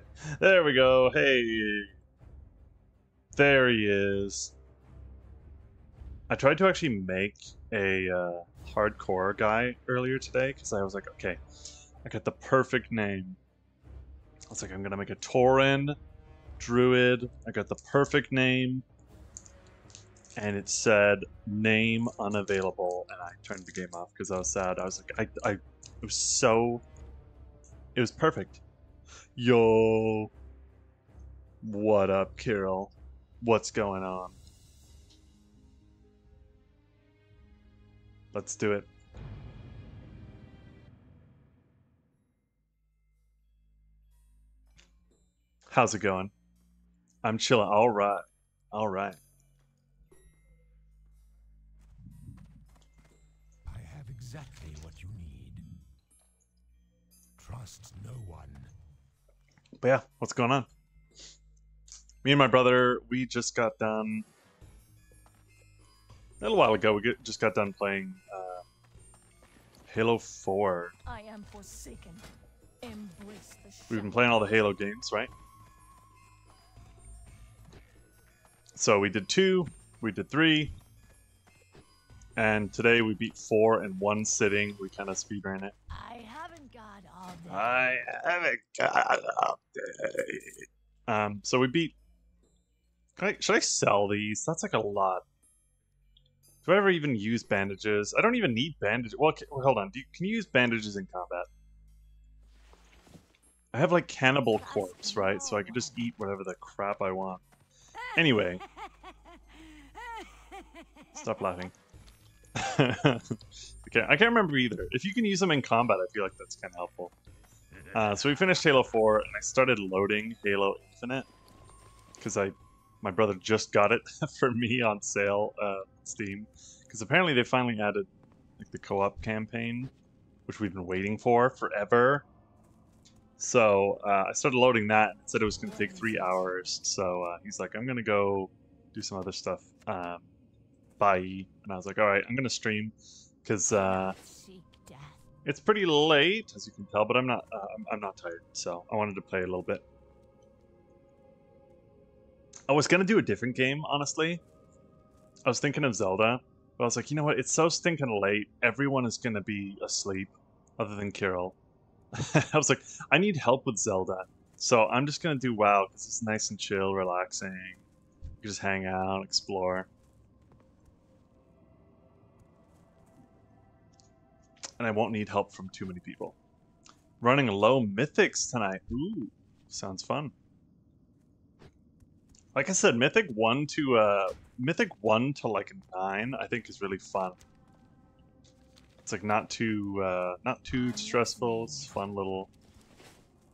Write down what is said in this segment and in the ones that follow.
there we go. Hey. There he is. I tried to actually make a uh, hardcore guy earlier today because I was like, okay, I got the perfect name. I was like, I'm gonna make a Tauren druid. I got the perfect name, and it said name unavailable, and I turned the game off because I was sad. I was like, I, I, it was so, it was perfect. Yo, what up, Kirill? What's going on? Let's do it. How's it going? I'm chilling. All right. All right. I have exactly what you need. Trust no one. But yeah, what's going on? Me and my brother, we just got done a little while ago. We get, just got done playing uh, Halo 4. I am forsaken. Embrace the We've been playing all the Halo games, right? So we did two, we did three, and today we beat four in one sitting. We kind of speed ran it. I haven't got got. Um, so we beat. I, should I sell these? That's like a lot. Do I ever even use bandages? I don't even need bandages. Well, well, hold on. You, can you use bandages in combat? I have like cannibal corpse, right? So I can just eat whatever the crap I want. Anyway, stop laughing. okay, I can't remember either. If you can use them in combat, I feel like that's kind of helpful. Uh, so we finished Halo 4, and I started loading Halo Infinite because I, my brother just got it for me on sale uh, Steam. Because apparently they finally added like the co-op campaign, which we've been waiting for forever. So uh, I started loading that. said it was going to take three hours. So uh, he's like, "I'm going to go do some other stuff." Um, bye. And I was like, "All right, I'm going to stream because uh, it's pretty late, as you can tell, but I'm not. Uh, I'm, I'm not tired, so I wanted to play a little bit. I was gonna do a different game, honestly. I was thinking of Zelda, but I was like, you know what? It's so stinking late. Everyone is gonna be asleep, other than Kirill. I was like, I need help with Zelda, so I'm just gonna do WoW because it's nice and chill, relaxing. You can just hang out, explore. And I won't need help from too many people. Running low mythics tonight. Ooh, sounds fun. Like I said, mythic one to uh, mythic one to like nine, I think is really fun. It's like not too uh, not too stressful. It's fun little,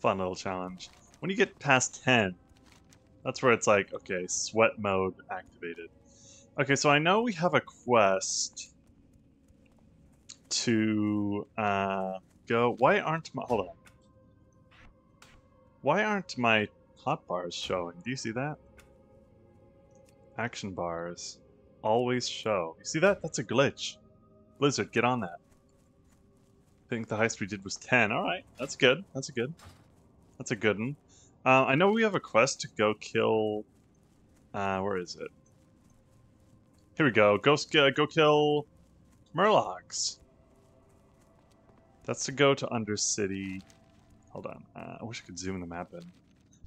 fun little challenge. When you get past ten, that's where it's like okay, sweat mode activated. Okay, so I know we have a quest to uh, go. Why aren't my hold on? Why aren't my hot bars showing? Do you see that? Action bars always show. You see that? That's a glitch. Blizzard, get on that. I think the highest we did was 10. Alright, that's good. That's a good. That's a good one. Uh, I know we have a quest to go kill. Uh, where is it? Here we go. Go, uh, go kill Murlocs. That's to go to Undercity. Hold on. Uh, I wish I could zoom the map in.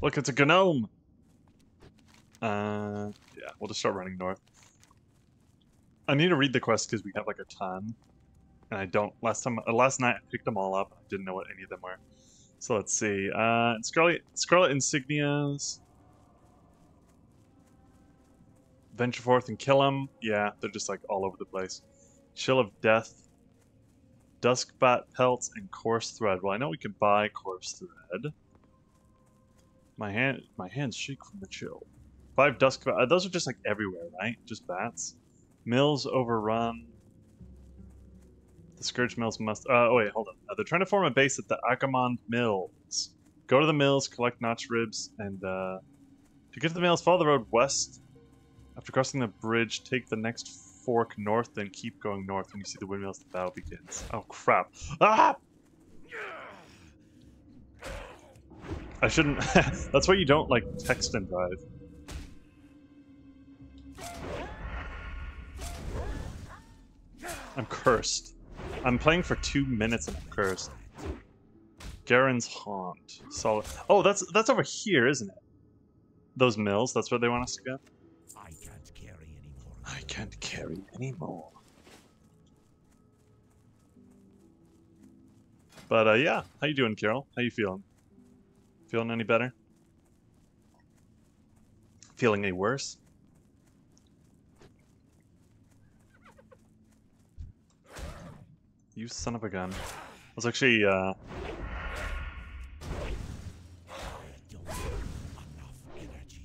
Look, it's a gnome! Uh, yeah, we'll just start running north. I need to read the quest because we have like a ton. And I don't. Last time, uh, last night I picked them all up. I didn't know what any of them were. So let's see. Uh, Scarlet, Scarlet Insignias. Venture forth and kill them. Yeah, they're just like all over the place. Chill of Death. Duskbat pelts and coarse thread. Well, I know we can buy coarse thread. My hand, my hands shake from the chill. Five dusk. Uh, those are just like everywhere, right? Just bats. Mills overrun. The Scourge Mills must. Uh, oh wait, hold on. Uh, they're trying to form a base at the Agamand Mills. Go to the mills, collect notch ribs, and uh, to get to the mills, follow the road west. After crossing the bridge, take the next fork north, then keep going north. When you see the windmills, the battle begins. Oh crap! Ah! I shouldn't. That's why you don't like text and drive. I'm cursed. I'm playing for two minutes and I'm cursed. Garren's Haunt. Solid. Oh, that's that's over here, isn't it? Those mills. That's where they want us to go. Can't carry anymore. But uh, yeah, how you doing, Carol? How you feeling? Feeling any better? Feeling any worse? You son of a gun. I was actually, uh...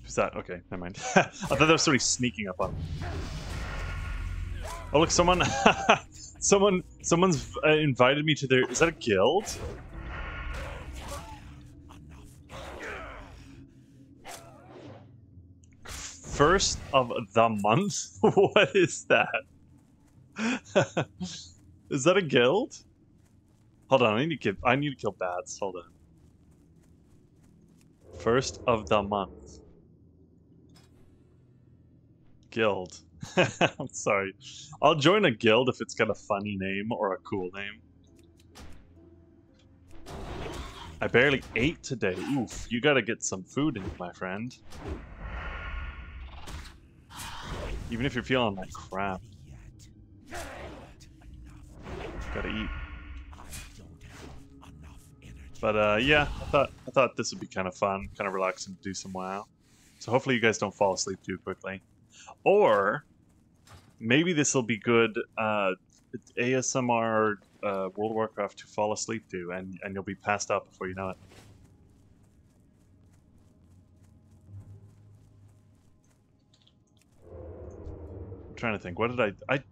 Who's that? Okay, never mind. I thought there was somebody sneaking up on me. Oh look, someone... someone... Someone's uh, invited me to their... Is that a guild? First of the month? what is that? is that a guild? Hold on, I need to kill. I need to kill bats. Hold on. First of the month. Guild. I'm sorry. I'll join a guild if it's got a funny name or a cool name. I barely ate today. Oof, you gotta get some food in, my friend. Even if you're feeling like crap, gotta eat. But uh, yeah, I thought I thought this would be kind of fun, kind of relaxing to do some WoW. So hopefully you guys don't fall asleep too quickly, or maybe this will be good uh, ASMR uh, World Warcraft to fall asleep to, and and you'll be passed out before you know it. I'm trying to think. What did I I?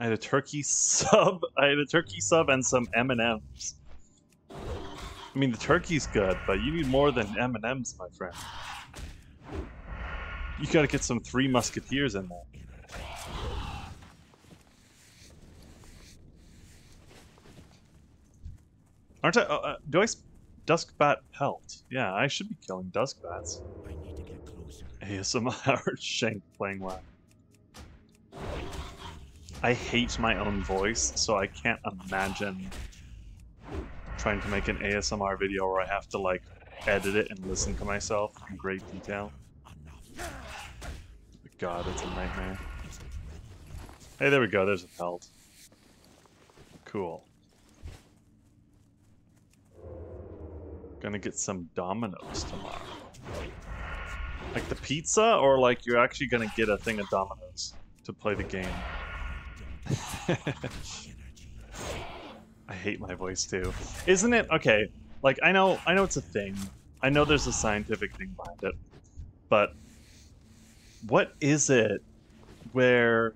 I had a turkey sub. I had a turkey sub and some M and M's. I mean, the turkey's good, but you need more than M and M's, my friend. You gotta get some Three Musketeers in there. Aren't I? Uh, uh, do I? Duskbat pelt? Yeah, I should be killing duskbats. I need to get closer. ASMR Shank playing WoW. I hate my own voice, so I can't imagine trying to make an ASMR video where I have to like edit it and listen to myself in great detail. God, it's a nightmare. Hey, there we go. There's a pelt. Cool. Gonna get some Dominoes tomorrow. Like the pizza, or like you're actually gonna get a thing of Dominoes to play the game. I hate my voice too. Isn't it okay? Like I know, I know it's a thing. I know there's a scientific thing behind it, but what is it where,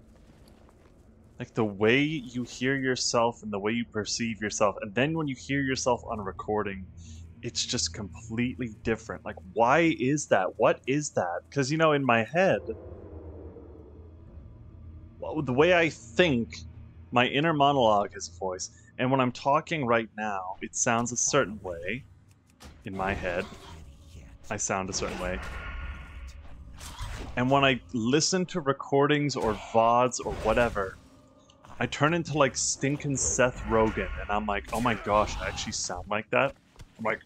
like the way you hear yourself and the way you perceive yourself, and then when you hear yourself on recording, it's just completely different. Like, why is that? What is that? Because you know, in my head, well, the way I think, my inner monologue is a voice. And when I'm talking right now, it sounds a certain way in my head. I sound a certain way. And when I listen to recordings or VODs or whatever, I turn into like stinking Seth Rogen, and I'm like, oh my gosh, I actually sound like that. I'm like,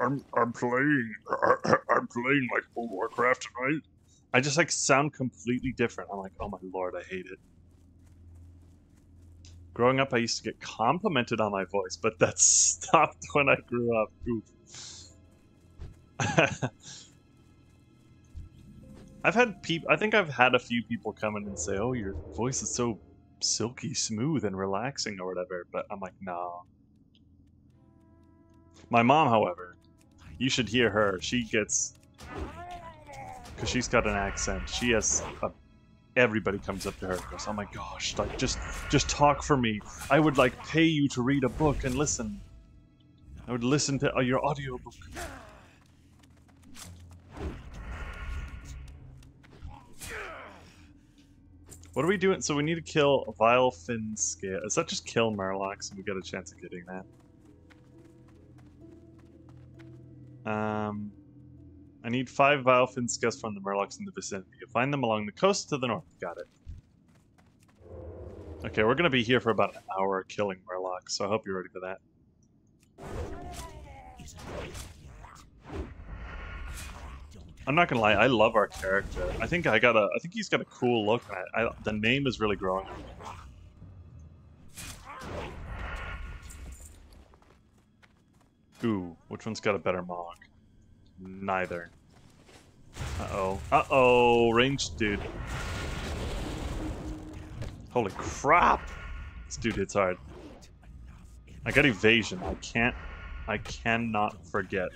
I'm I'm playing, I'm playing like World Warcraft tonight. I just like sound completely different. I'm like, oh my lord, I hate it. Growing up, I used to get complimented on my voice, but that stopped when I grew up. I've had people. I think I've had a few people come in and say, "Oh, your voice is so silky smooth and relaxing," or whatever. But I'm like, nah. My mom, however, you should hear her. She gets because she's got an accent. She has a. Everybody comes up to her and goes, "Oh my gosh! Like, just, just talk for me. I would like pay you to read a book and listen. I would listen to uh, your audiobook." What are we doing? So we need to kill Vile Fin Scale. Is that just kill Murlocs and we get a chance of getting that? Um, I need five Vile Fin Scales from the Murlocs in the vicinity. You Find them along the coast to the north. Got it. Okay, we're gonna be here for about an hour killing Murlocs, so I hope you're ready for that. I'm not gonna lie, I love our character. I think I got a, I think he's got a cool look. I, I, the name is really growing. on me. Ooh, which one's got a better mog? Neither. Uh oh. Uh oh, ranged dude. Holy crap! This dude hits hard. I got evasion. I can't. I cannot forget.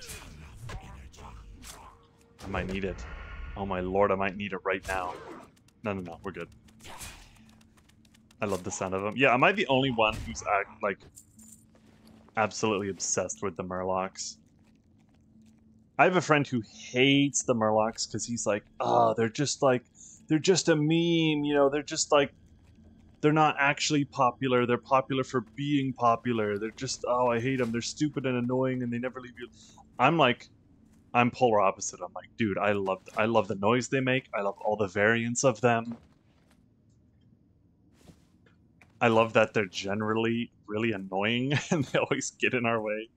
I might need it. Oh my lord, I might need it right now. No, no, no, we're good. I love the sound of them. Yeah, am I the only one who's act, like absolutely obsessed with the Murlocs? I have a friend who hates the Murlocs because he's like, oh, they're just like, they're just a meme, you know, they're just like, they're not actually popular. They're popular for being popular. They're just, oh, I hate them. They're stupid and annoying and they never leave you. I'm like, I'm polar opposite. I'm like, dude, I love I love the noise they make. I love all the variants of them. I love that they're generally really annoying and they always get in our way.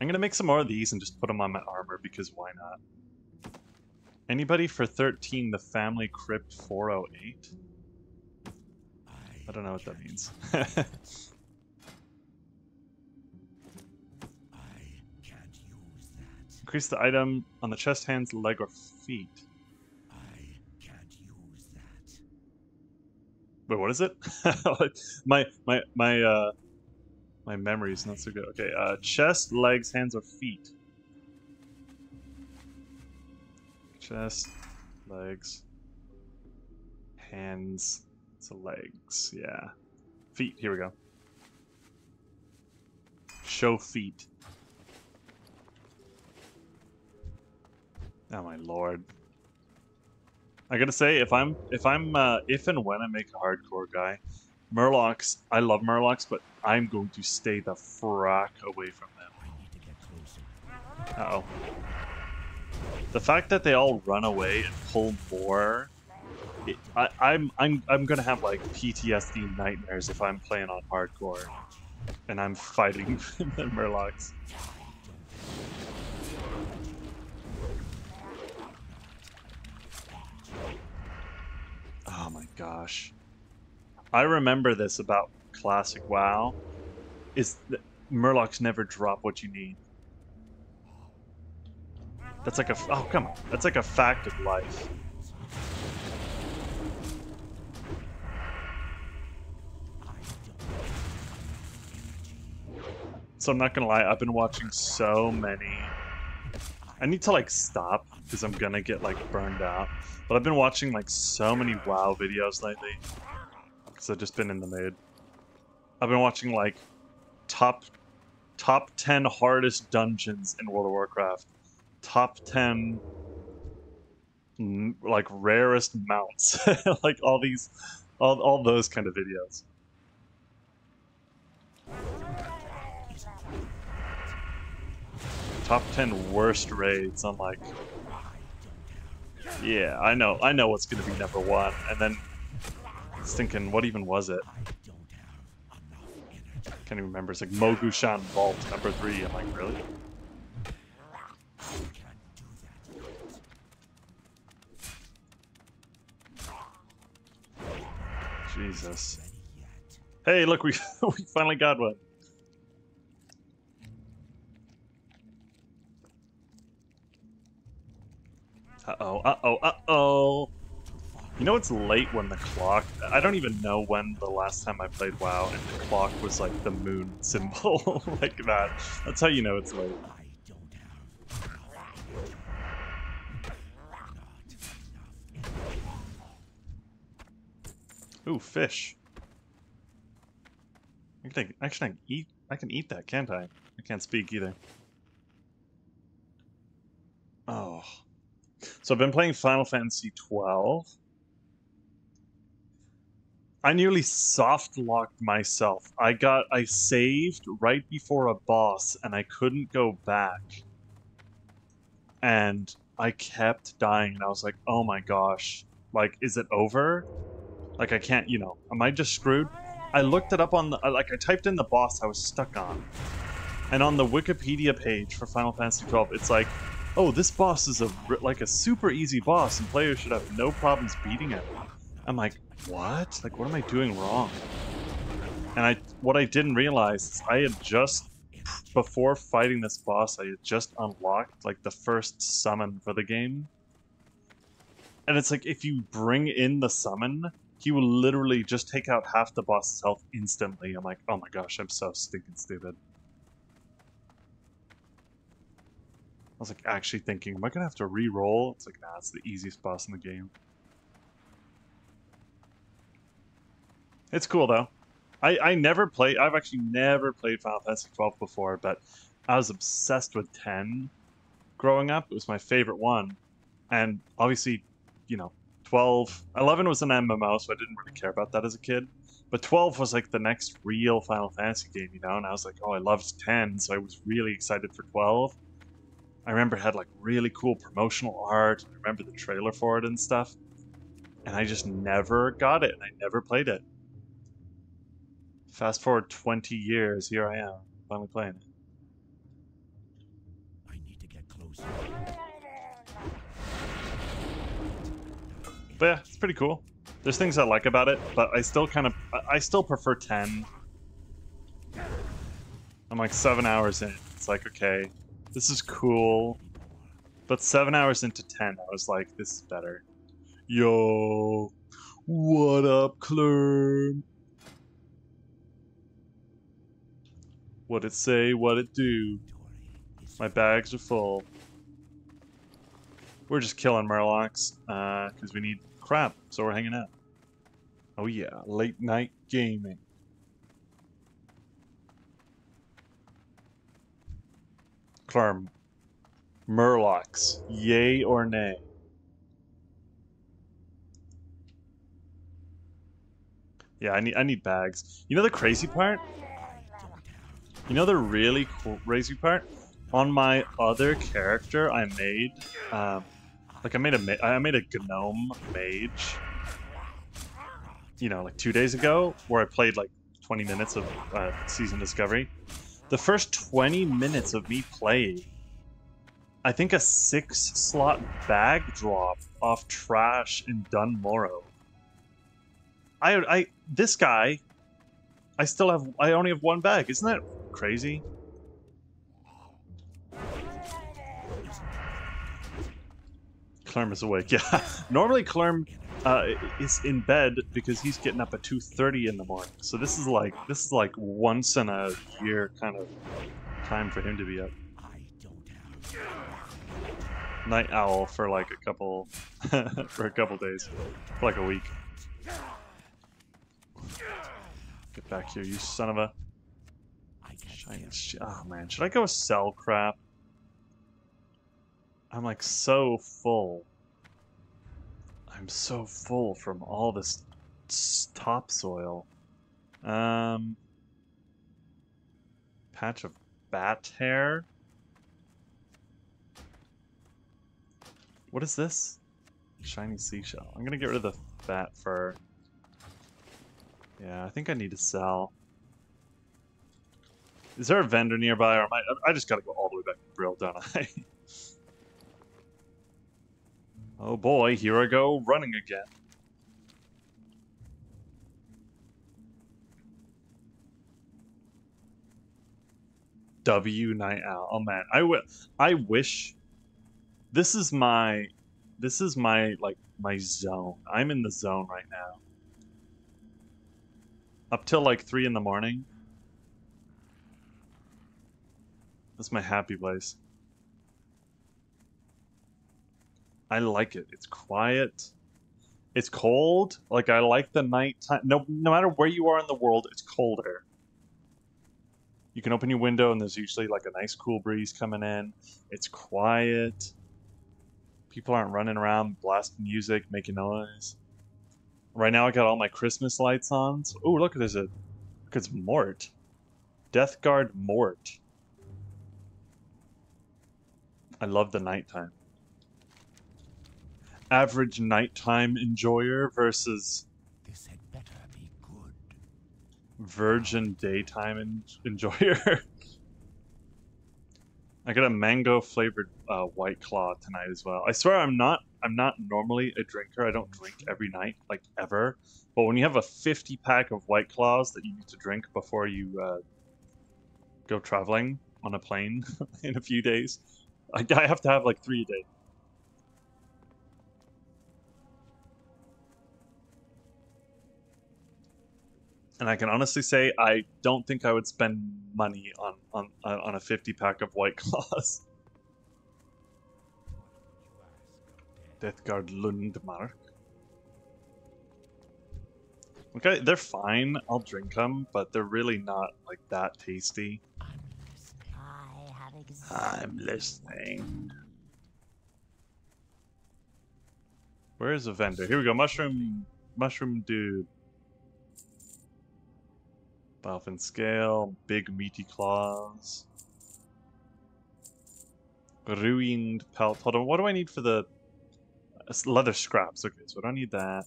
I'm gonna make some more of these and just put them on my armor because why not? Anybody for 13, the family crypt 408? I don't know what that means. Increase the item on the chest, hands, leg, or feet. I can't use that. Wait, what is it? my my my uh my memory's not so good. Okay, uh chest, legs, hands, or feet. Chest, legs, hands, to legs. Yeah, feet. Here we go. Show feet. Oh my lord. I gotta say, if I'm if I'm uh, if and when I make a hardcore guy, Murlocs, I love Murlocs, but I'm going to stay the frack away from them. Uh oh. The fact that they all run away and pull more, it, I, I'm I'm I'm gonna have like PTSD nightmares if I'm playing on hardcore, and I'm fighting the Murlocs. Oh my gosh. I remember this about classic WoW is that Murlocs never drop what you need. That's like a oh come on. That's like a fact of life. So I'm not gonna lie, I've been watching so many. I need to like stop because I'm gonna get like burned out. But I've been watching like so many WoW videos lately because I've just been in the mood. I've been watching like top top ten hardest dungeons in World of Warcraft, top ten mm, like rarest mounts, like all these, all all those kind of videos. Top ten worst raids. I'm like, yeah, I know, I know what's gonna be number one, and then I was thinking, what even was it? I. Can't even remember. It's like Mogu'shan Vault number three. I'm like, really? Jesus. Hey, look, we we finally got one. Uh oh, uh oh, uh oh. You know it's late when the clock. I don't even know when the last time I played WoW and the clock was like the moon symbol like that. That's how you know it's late. Ooh, fish. I can actually I can eat. I can eat that, can't I? I can't speak either. Oh, so I've been playing Final Fantasy twelve. I nearly soft locked myself. I got I saved right before a boss and I couldn't go back. And I kept dying and I was like, "Oh my gosh. Like is it over?" Like I can't, you know, am I just screwed? I looked it up on the uh, like I typed in the boss I was stuck on. And on the Wikipedia page for Final Fantasy 12, it's like, "Oh, this boss is a like a super easy boss and players should have no problems beating it." I'm like, what? Like, what am I doing wrong? And I, what I didn't realize is I had just, before fighting this boss, I had just unlocked like the first summon for the game. And it's like if you bring in the summon, he will literally just take out half the boss's health instantly. I'm like, oh my gosh, I'm so stinking stupid. Was like actually thinking, am I gonna have to re-roll? It's like, nah, it's the easiest boss in the game. It's cool though. I, I never played. I've actually never played Final Fantasy 12 before, but I was obsessed with 10 growing up. It was my favorite one, and obviously, you know, 12, 11 was an MMO, so I didn't really care about that as a kid. But 12 was like the next real Final Fantasy game, you know, and I was like, oh, I loved 10, so I was really excited for 12. I remember it had like really cool promotional art. I remember the trailer for it and stuff. And I just never got it, and I never played it. Fast forward 20 years, here I am, finally playing it. I need to get closer. But yeah, it's pretty cool. There's things I like about it, but I still kind of, I- I still prefer 10. I'm like seven hours in. It's like, okay, this is cool. But seven hours into 10, I was like, this is better. Yo, what up, Clerm? What it say, what it do. My bags are full. We're just killing Murlocs, uh, because we need crap, so we're hanging out. Oh yeah, late night gaming. Clerm. Murlocs, yay or nay? Yeah, I need I need bags. You know the crazy part? You know the really crazy part? On my other character, I made, um, like I made a I made a gnome mage. You know, like two days ago, where I played like 20 minutes of uh, season discovery. The first 20 minutes of me playing, I think a six slot bag drop off trash in Dun Morogh. I I this guy, I still have I only have one bag. Isn't that crazy? Clerm is awake. Yeah. Normally Clerm uh, is in bed because he's getting up at 2:30 in the morning. So this is like this is like once in a year kind of time for him to be up. Night owl for like a couple for a couple days, for like a week. Get back here, you son of a Oh man, should I go sell crap? I'm like so full. I'm so full from all this topsoil. Um, patch of bat hair. What is this? Shiny seashell. I'm gonna get rid of the bat fur. Yeah, I think I need to sell. Is there a vendor nearby, or am I? I just gotta go all the way back to Brill, don't I? oh boy, here I go running again. W night owl. Oh man, I wi- I wish. This is my, this is my like my zone. I'm in the zone right now. Up till like three in the morning. That's my happy place. I like it. It's quiet. It's cold. Like I like the nighttime. No, no matter where you are in the world, it's colder. You can open your window and there's usually like a nice cool breeze coming in. It's quiet. People aren't running around blasting music, making noise. Right now I got all my Christmas lights on. So, oh, look, there's a... Look, it's Mort. Death Guard Mort. I love the nighttime. Average nighttime enjoyer versus This had better be good. virgin daytime en- enjoyer. I got a mango flavored uh, white claw tonight as well. I swear I'm not I'm not normally a drinker. I don't drink every night like ever. But when you have a 50 pack of white claws that you need to drink before you uh, go traveling on a plane in a few days, I, I have to have like three a day. And I can honestly say I don't think I would spend money on on on a 50 pack of white claws. Death Guard Lundmark. Okay, they're fine. I'll drink them, but they're really not like that tasty. I'm listening. I'm listening. Where is the vendor? Here we go. Mushroom, mushroom dude. Dolphin scale, big meaty claws. Ruined pelt. Hold on, what do I need for the uh, leather scraps? Okay, so I don't need that.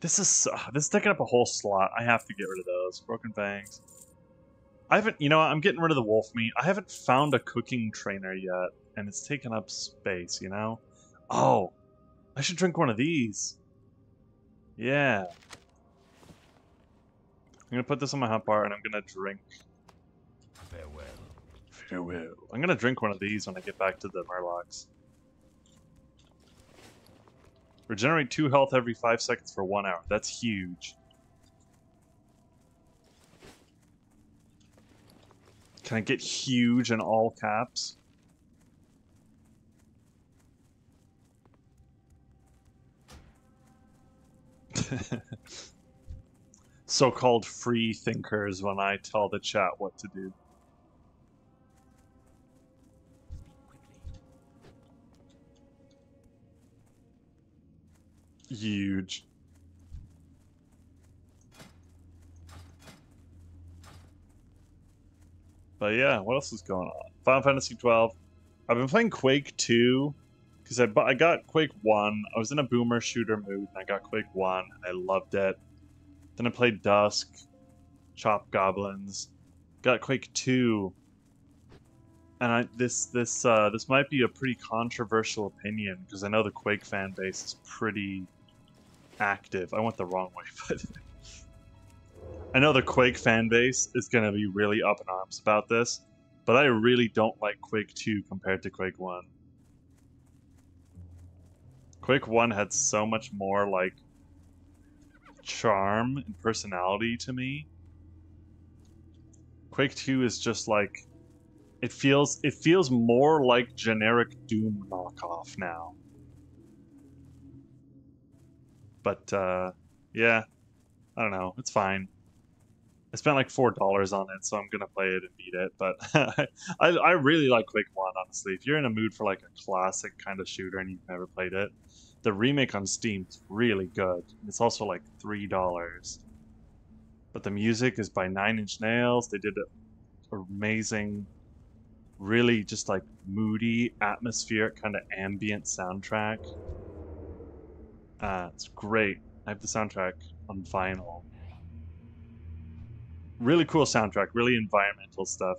This is uh, this is taking up a whole slot. I have to get rid of those broken fangs. I haven't, you know, I'm getting rid of the wolf meat. I haven't found a cooking trainer yet, and it's taking up space. You know. Oh, I should drink one of these. Yeah. I'm gonna put this on my hot bar, and I'm gonna drink. Farewell. Farewell. I'm gonna drink one of these when I get back to the Murlocs. Regenerate two health every five seconds for one hour. That's huge. Can I get huge in all caps? So-called free thinkers when I tell the chat what to do. Huge. But yeah, what else is going on? Final Fantasy 12. I've been playing Quake 2 because I, I got Quake 1. I was in a boomer shooter mood and I got Quake 1. And I loved it. Then I played Dusk, Chop Goblins, got Quake 2. And I this this uh, this might be a pretty controversial opinion because I know the Quake fan base is pretty active. I went the wrong way, but I know the Quake fan base is going to be really up in arms about this, but I really don't like Quake 2 compared to Quake 1. Quake 1 had so much more like charm and personality to me. Quake 2 is just like it feels it feels more like generic Doom knockoff now. But uh yeah, I don't know. It's fine. I spent like four dollars on it, so I'm gonna play it and beat it. But I I really like Quake One. Honestly, if you're in a mood for like a classic kind of shooter and you've never played it, the remake on Steam is really good. It's also like three dollars. But the music is by Nine Inch Nails. They did an amazing, really just like moody, atmospheric kind of ambient soundtrack. Uh, it's great. I have the soundtrack on vinyl. Really cool soundtrack, really environmental stuff.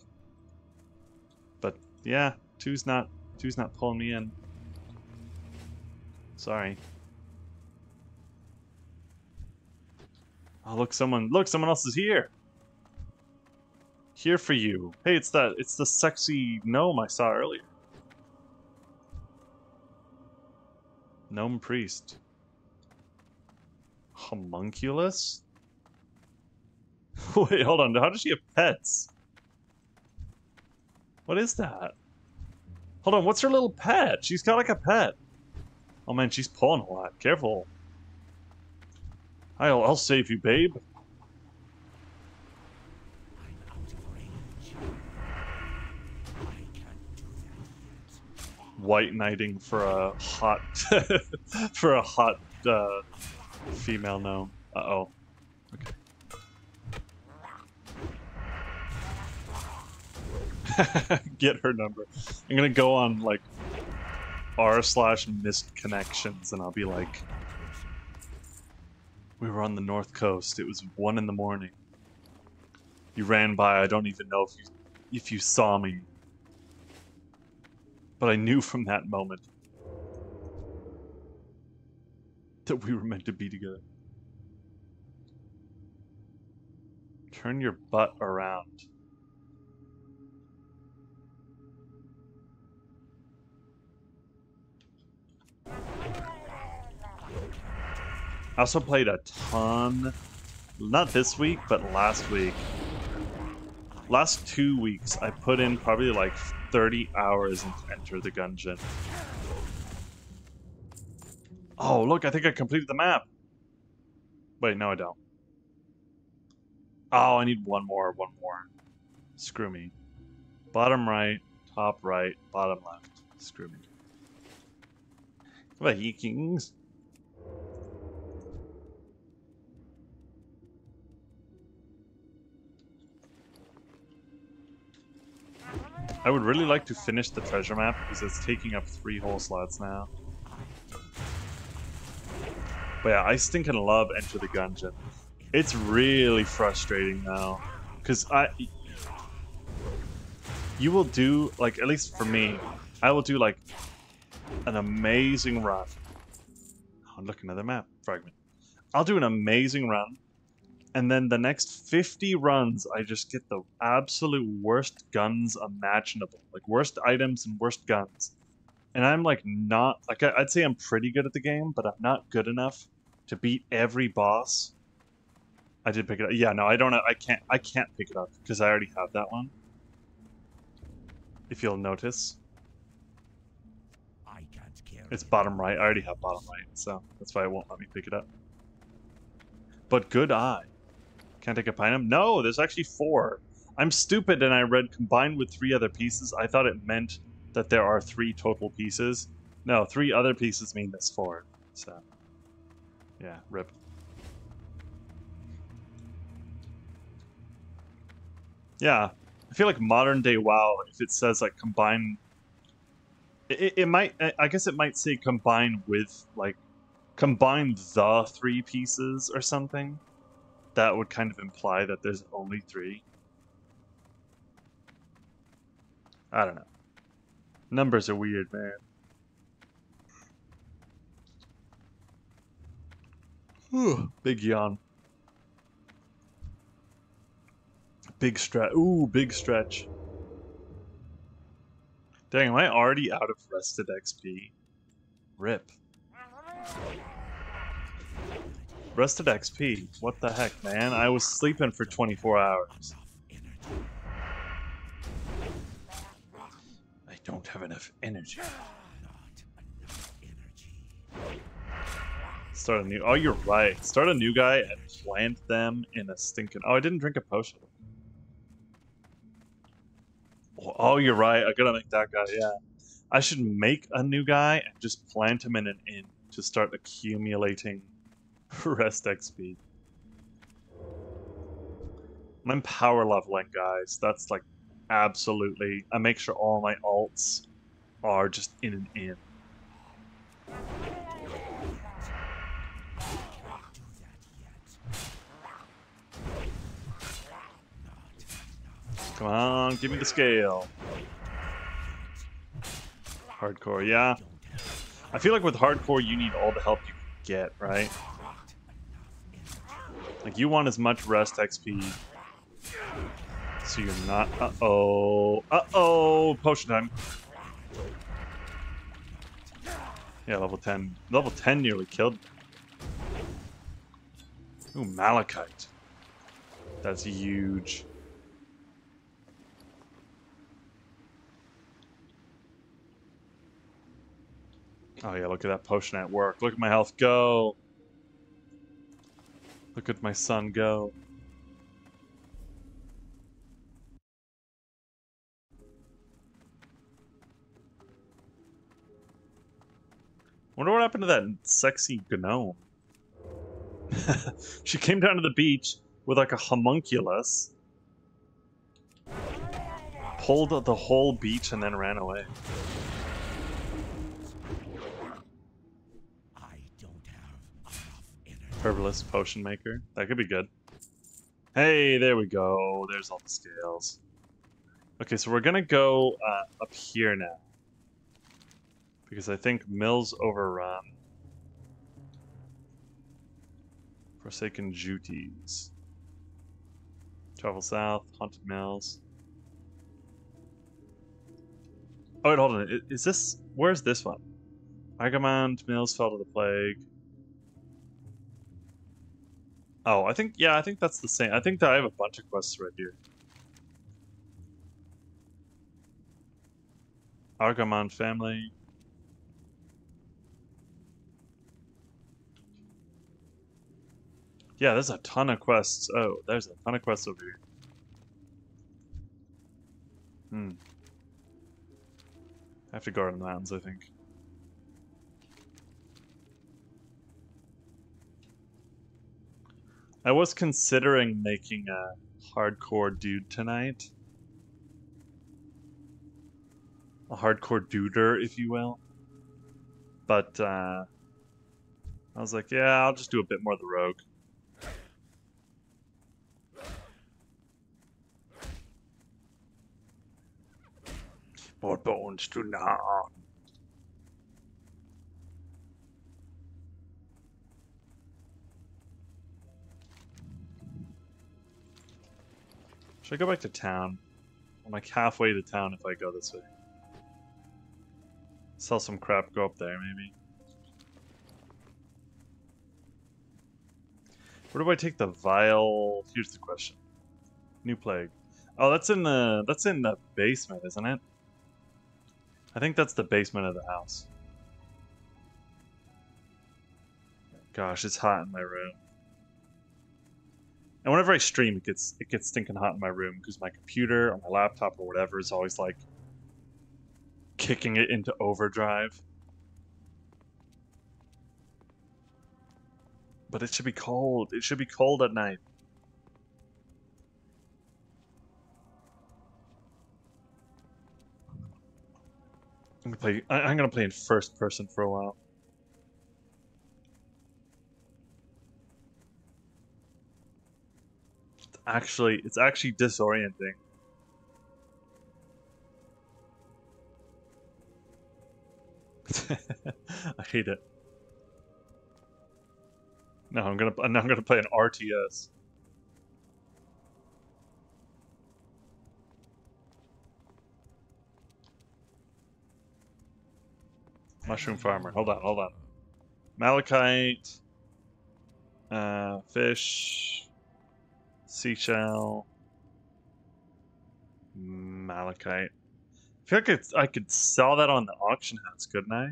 But yeah, two's not two's not pulling me in. Sorry. Oh look, someone look, someone else is here. Here for you. Hey, it's that it's the sexy gnome I saw earlier. Gnome priest. Homunculus? Wait, hold on. How does she have pets? What is that? Hold on, what's her little pet? She's got like a pet. Oh man, she's pulling a lot. Careful. I'll, I'll save you, babe. White knighting for a hot for a hot uh, female gnome. Uh oh. Okay. Get her number. I'm gonna go on like r slash missed connections, and I'll be like, we were on the north coast. It was one in the morning. You ran by. I don't even know if you if you saw me. But I knew from that moment that we were meant to be together. Turn your butt around. I also played a ton, not this week, but last week. Last two weeks, I put in probably like 30 hours into Enter the Gungeon. Oh, look, I think I completed the map. Wait, no, I don't. Oh, I need one more, one more. Screw me. Bottom right, top right, bottom left. Screw me. Vikings. I would really like to finish the treasure map because it's taking up three whole slots now. But yeah, I stinking love Enter the Gungeon. It's really frustrating now. Because I... You will do, like, at least for me, I will do, like, an amazing run. Oh, look, another map fragment. I'll do an amazing run, and then the next 50 runs, I just get the absolute worst guns imaginable. Like, worst items and worst guns. And I'm, like, not... Like, I'd say I'm pretty good at the game, but I'm not good enough to beat every boss. I did pick it up. Yeah, no, I don't... I can't, I can't pick it up, because I already have that one. If you'll notice. I can't It's bottom right. I already have bottom right, so that's why it won't let me pick it up. But good eye. Can't take a? No, there's actually four. I'm stupid and I read combined with three other pieces. I thought it meant that there are three total pieces. No, three other pieces mean there's four. So, yeah, rip. Yeah, I feel like modern day WoW, if it says like combine it, it might I- i guess it might say combine with like combine the three pieces or something that would kind of imply that there's only three. I don't know. Numbers are weird man. Whew, big yawn. Big stretch ooh big stretch. Dang, am I already out of rested XP? Rip. Rested XP? What the heck, man? I was sleeping for 24 hours. I don't have enough energy. Not enough energy. Start a new. Oh, you're right. Start a new guy and plant them in a stinking. Oh, I didn't drink a potion. Oh, Oh, you're right. I gotta make that guy. Yeah, I should make a new guy and just plant him in an inn to start accumulating rest XP. I'm power leveling, guys. That's like absolutely. I make sure all my alts are just in and enough. Come on, give me the scale. Hardcore, yeah. I feel like with hardcore, you need all the help you can get, right? Like, you want as much rest XP. So you're not. Uh oh. Uh oh. Potion time. Yeah, level 10. Level 10 nearly killed. Ooh, Malachite. That's huge. Oh yeah, look at that potion at work. Look at my health go. Look at my son go. Wonder what happened to that sexy gnome. she came down to the beach with like a homunculus, pulled the whole beach, and then ran away. I don't have enough energy. Herbalist potion maker. That could be good. Hey, there we go. There's all the scales. Okay, so we're gonna go uh, up here now. Because I think Mills overrun. Forsaken Duties. Travel south, Haunted Mills. Oh wait, hold on. Is this where's this one? Agamand Mills fell to the plague. Oh, I think yeah, I think that's the same. I think that I have a bunch of quests right here. Agamand family. Yeah, there's a ton of quests. Oh, there's a ton of quests over here. Hmm. I have to go around the mountains, I think. I was considering making a hardcore dude tonight. A hardcore duder, if you will. But uh, I was like, yeah, I'll just do a bit more of the rogue. More bones to gnaw. Should I go back to town? I'm like halfway to town if I go this way. Sell some crap, go up there maybe. Where do I take the vial? Here's the question. New plague. Oh, that's in the that's in the basement, isn't it? I think that's the basement of the house. Gosh, it's hot in my room. And whenever I stream, it gets it gets stinking hot in my room because my computer or my laptop or whatever is always like kicking it into overdrive. But it should be cold. It should be cold at night. I'm gonna play. I, I'm gonna play in first person for a while. Actually, it's actually disorienting. I hate it. No, I'm gonna. Now I'm gonna play an RTS. Mushroom farmer. Hold on, hold on. Malachite. Uh, fish. Seashell. Malachite. I feel like it's, I could sell that on the auction house, couldn't I?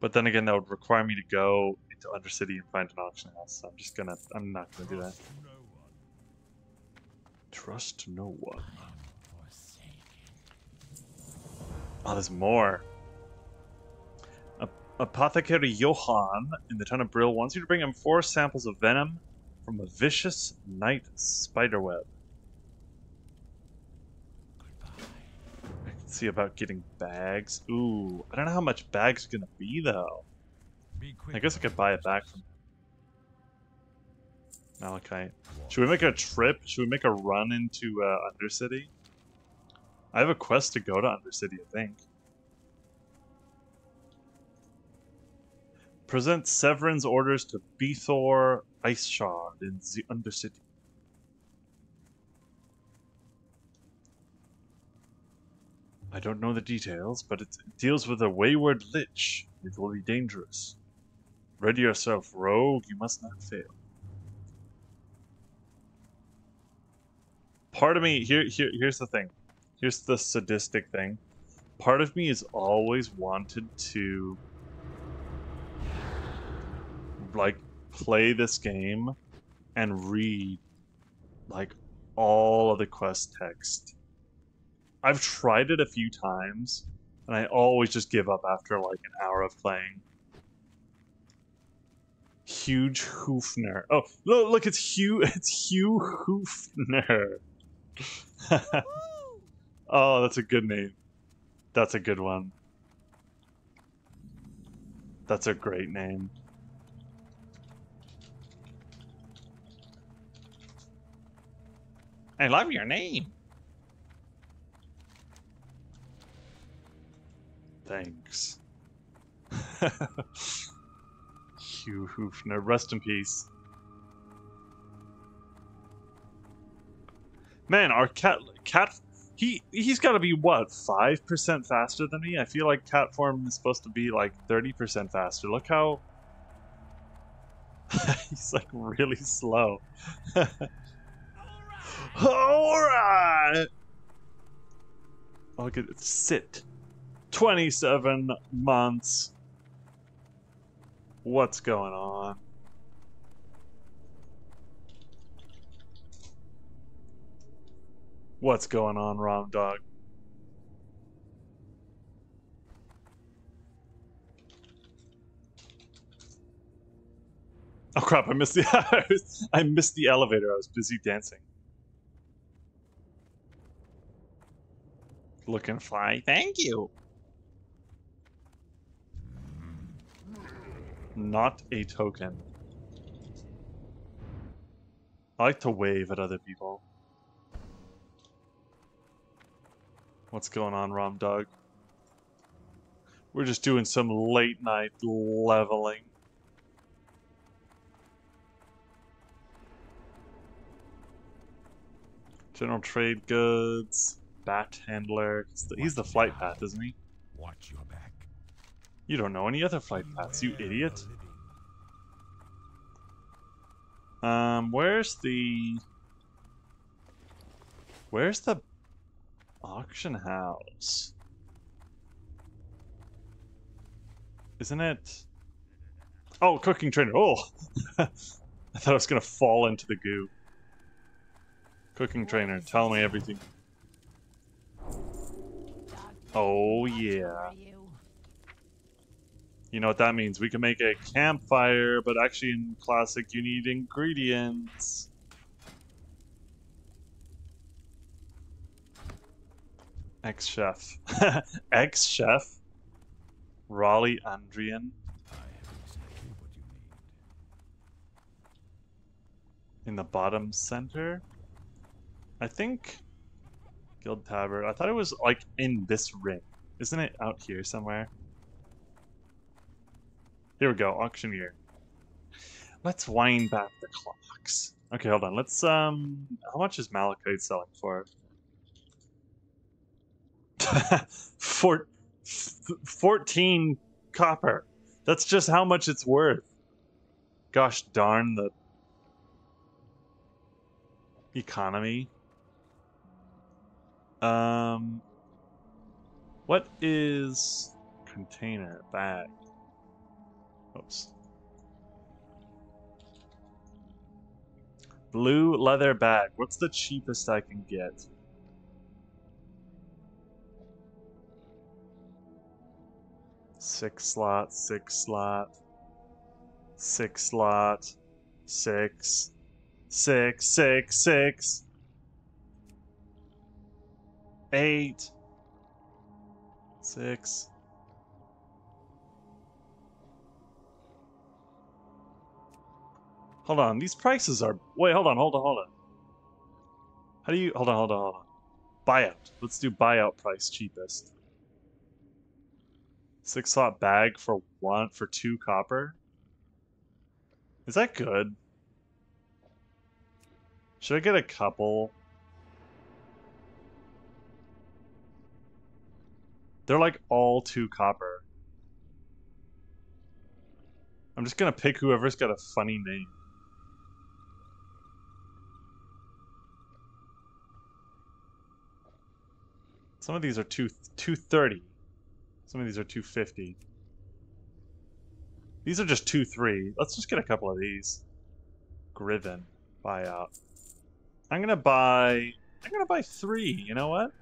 But then again, that would require me to go into Undercity and find an auction house. So I'm just gonna. I'm not gonna do that. Trust no one. Oh, there's more. Apothecary Johann in the town of Brill wants you to bring him four samples of venom from a vicious night spiderweb. Goodbye. I can see about getting bags. Ooh, I don't know how much bags are gonna be though. Be. I guess I could buy it back from Malachite. Should we make a trip? Should we make a run into uh, Undercity? I have a quest to go to Undercity, I think. Present Sevren's orders to Bethor Ice Shard in the Undercity. I don't know the details, but it deals with a wayward lich. It will be dangerous. Ready yourself, rogue. You must not fail. Part of me here, here here's the thing. Here's the sadistic thing. Part of me has always wanted to like play this game and read like all of the quest text. I've tried it a few times And I always just give up after like an hour of playing. Huge Hoofner. Oh, look, look it's Hugh. It's Hugh Hoofner. oh, that's a good name. That's a good one. That's a great name. I love your name. Thanks. Hugh Hoofner, rest in peace. Man, our cat cat he he's got to be what five percent faster than me. I feel like cat form is supposed to be like thirty percent faster. Look how he's like really slow. All right. I'll get it. Sit. 27 months. What's going on? What's going on, Rom Dog? Oh crap! I missed the I missed the elevator. I was busy dancing. Looking fly. Thank you. Not a token. I like to wave at other people. What's going on, Rom Dog? We're just doing some late night leveling. General trade goods, bat handler. He's the, he's the flight path, isn't he? Watch your back. You don't know any other flight paths, you idiot. Um, where's the... Where's the auction house? Isn't it... Oh, cooking trainer. Oh! I thought I was going to fall into the goo. Cooking trainer, tell me everything. Oh, yeah. You know what that means? We can make a campfire, but actually in classic you need ingredients. Ex-chef. Ex-chef? Raleigh Andrian I have exactly what you need. in the bottom center? I think Guild Tavern. I thought it was like in this ring. Isn't it out here somewhere? Here we go, auctioneer. Let's wind back the clocks. Okay, hold on. Let's um how much is Malachite selling for? Four, f- 14 copper. That's just how much it's worth. Gosh darn the economy. Um what is container bag? Oops. Blue leather bag. What's the cheapest I can get? Six slot, six slot, six slot, six, six, six, six, eight, six. Hold on, these prices are. Wait, hold on, hold on, hold on. How do you. Hold on, hold on, hold on. Buyout. Let's do buyout price cheapest. Six slot bag for one for two copper. Is that good? Should I get a couple? They're like all two copper. I'm just gonna pick whoever's got a funny name. Some of these are two two thirty. Some of these are two fifty. These are just two three. Let's just get a couple of these. Griven buyout. I'm gonna buy. I'm gonna buy three. You know what?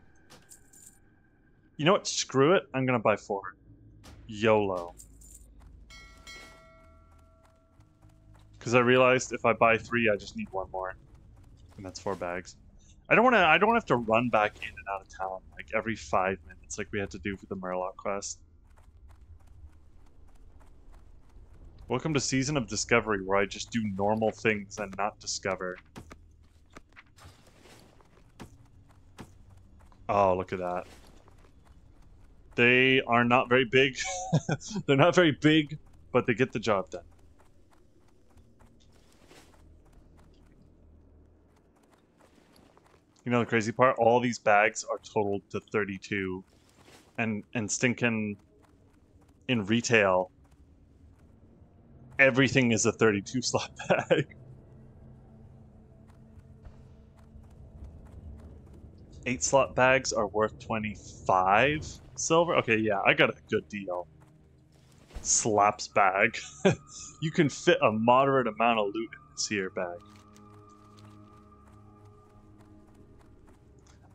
You know what? Screw it. I'm gonna buy four. YOLO. Because I realized if I buy three, I just need one more, and that's four bags. I don't want to. I don't have to run back in and out of town like every five minutes, like we had to do for the Murloc quest. Welcome to Season of Discovery, where I just do normal things and not discover. Oh, look at that. They are not very big. They're not very big, but they get the job done. You know the crazy part? All these bags are totaled to 32. And and stinking in retail everything is a 32 slot bag. Eight slot bags are worth 25 silver. Okay, yeah, I got a good deal. Slaps bag. you can fit a moderate amount of loot in this here bag.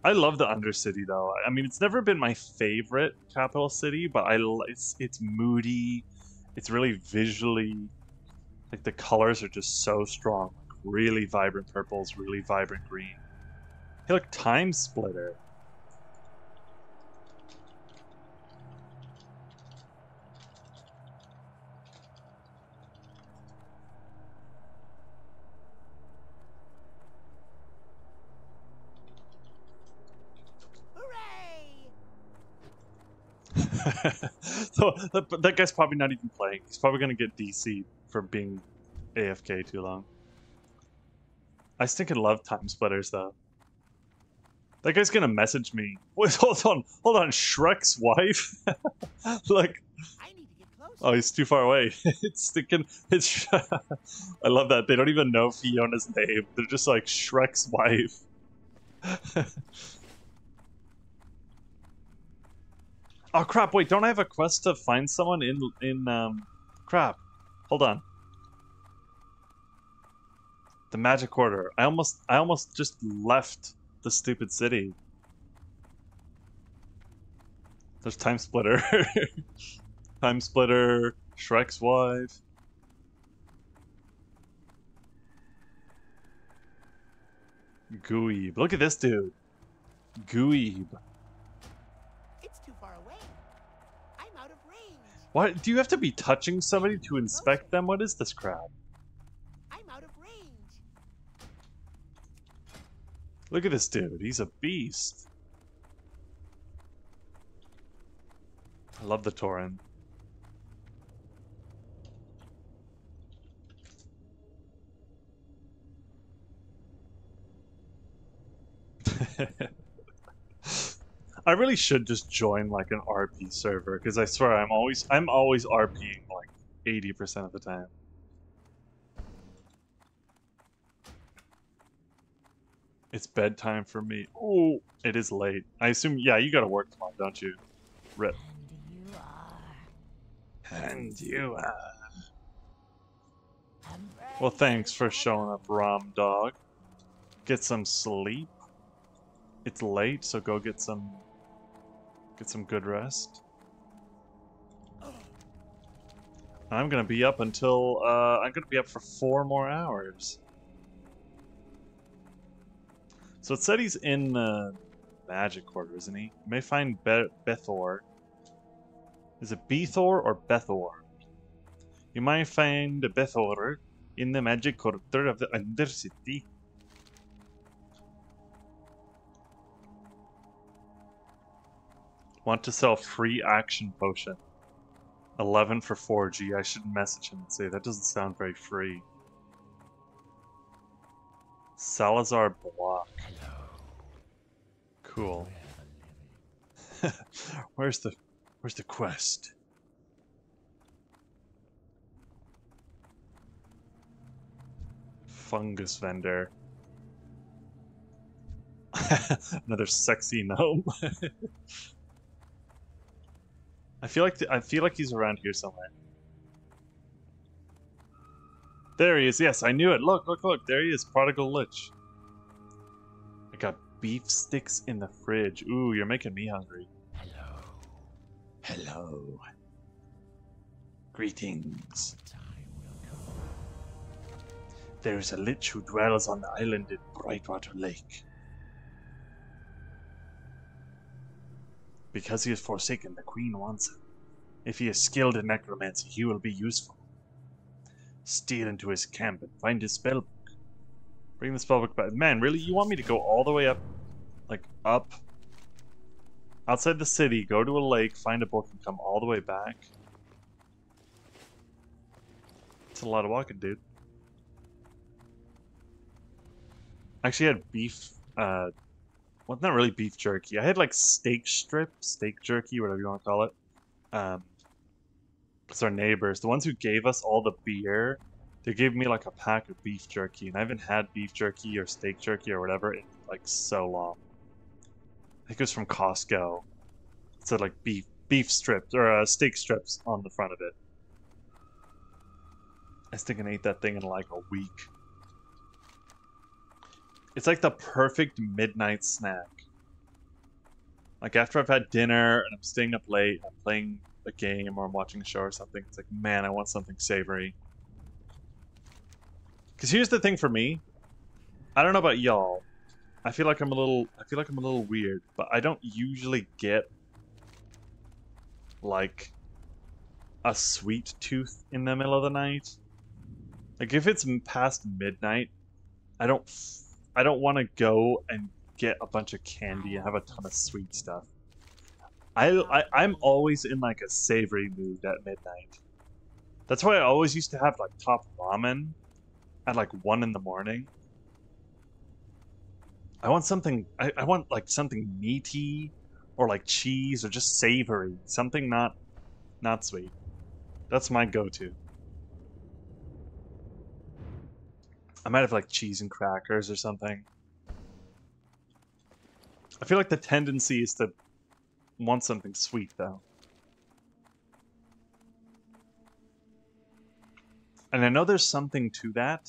I love the Undercity though. I mean, it's never been my favorite capital city, but I it's it's moody. It's really visually like the colors are just so strong. Like really vibrant purples, really vibrant green. Hey, look, Time Splitter. So that, that guy's probably not even playing. He's probably gonna get DC for being AFK too long. I stinking love time splitters though. That guy's gonna message me. Wait, hold on, hold on. Shrek's wife. like, I need to get closer. oh, he's too far away. it's stinking. It's. I love that they don't even know Fiona's name. They're just like Shrek's wife. Oh crap! Wait, don't I have a quest to find someone in in um? Crap. Hold on. The magic order. I almost I almost just left the stupid city. There's Time Splitter. Time Splitter, Shrek's wife. Gooeyb. Look at this dude. Gooeyb. Why do you have to be touching somebody to inspect them? What is this crap? I'm out of range. Look at this dude. He's a beast. I love the Tauren. I really should just join like an RP server because I swear I'm always I'm always RPing like 80% of the time. It's bedtime for me. Oh, it is late. I assume, yeah, you gotta work tomorrow, don't you? Rip. And you are. And you, uh... Well, thanks for showing up, Rom Dog. Get some sleep. It's late, so go get some... Get some good rest. I'm gonna be up until, uh, I'm gonna be up for four more hours. So it said he's in the magic quarter, isn't he? You may find Be Bethor. Is it Bethor or Bethor? You might find Bethor in the magic quarter of the Undercity. Want to sell free action potion. 11 for 4G. I should message him and say that doesn't sound very free. Salazar Block. Hello. Cool. Where's the where's the quest? Fungus vendor. Another sexy gnome. I feel like I feel like he's around here somewhere. There he is. Yes, I knew it. Look, look, look. There he is. Prodigal Lich. I got beef sticks in the fridge. Ooh, you're making me hungry. Hello. Hello. Greetings. There is a lich who dwells on the island in Brightwater Lake. Because he has forsaken, the queen wants him. If he is skilled in necromancy, he will be useful. Steal into his camp and find his spellbook. Bring the spellbook back. Man, really? You want me to go all the way up, like up, outside the city, go to a lake, find a book, and come all the way back? It's a lot of walking, dude. Actually, I had beef. Uh, well, not really beef jerky. I had like steak strip, steak jerky, whatever you want to call it. Um, it's our neighbors, the ones who gave us all the beer. They gave me like a pack of beef jerky, and I haven't had beef jerky or steak jerky or whatever in like so long. I think it was from Costco. It said like beef beef strips or uh, steak strips on the front of it. I think I ate that thing in like a week. It's like the perfect midnight snack. Like after I've had dinner and I'm staying up late, I'm playing a game or I'm watching a show or something. It's like, man, I want something savory. Because here's the thing for me. I don't know about y'all. I feel like I'm a little. I feel like I'm a little weird, but I don't usually get like a sweet tooth in the middle of the night. Like if it's past midnight, I don't. I don't want to go and get a bunch of candy and have a ton of sweet stuff. I, I I'm always in like a savory mood at midnight. That's why I always used to have like top ramen at like one in the morning. I want something. I, I want like something meaty, or like cheese, or just savory. Something not, not sweet. That's my go-to. I might have like cheese and crackers or something. I feel like the tendency is to want something sweet though. And I know there's something to that.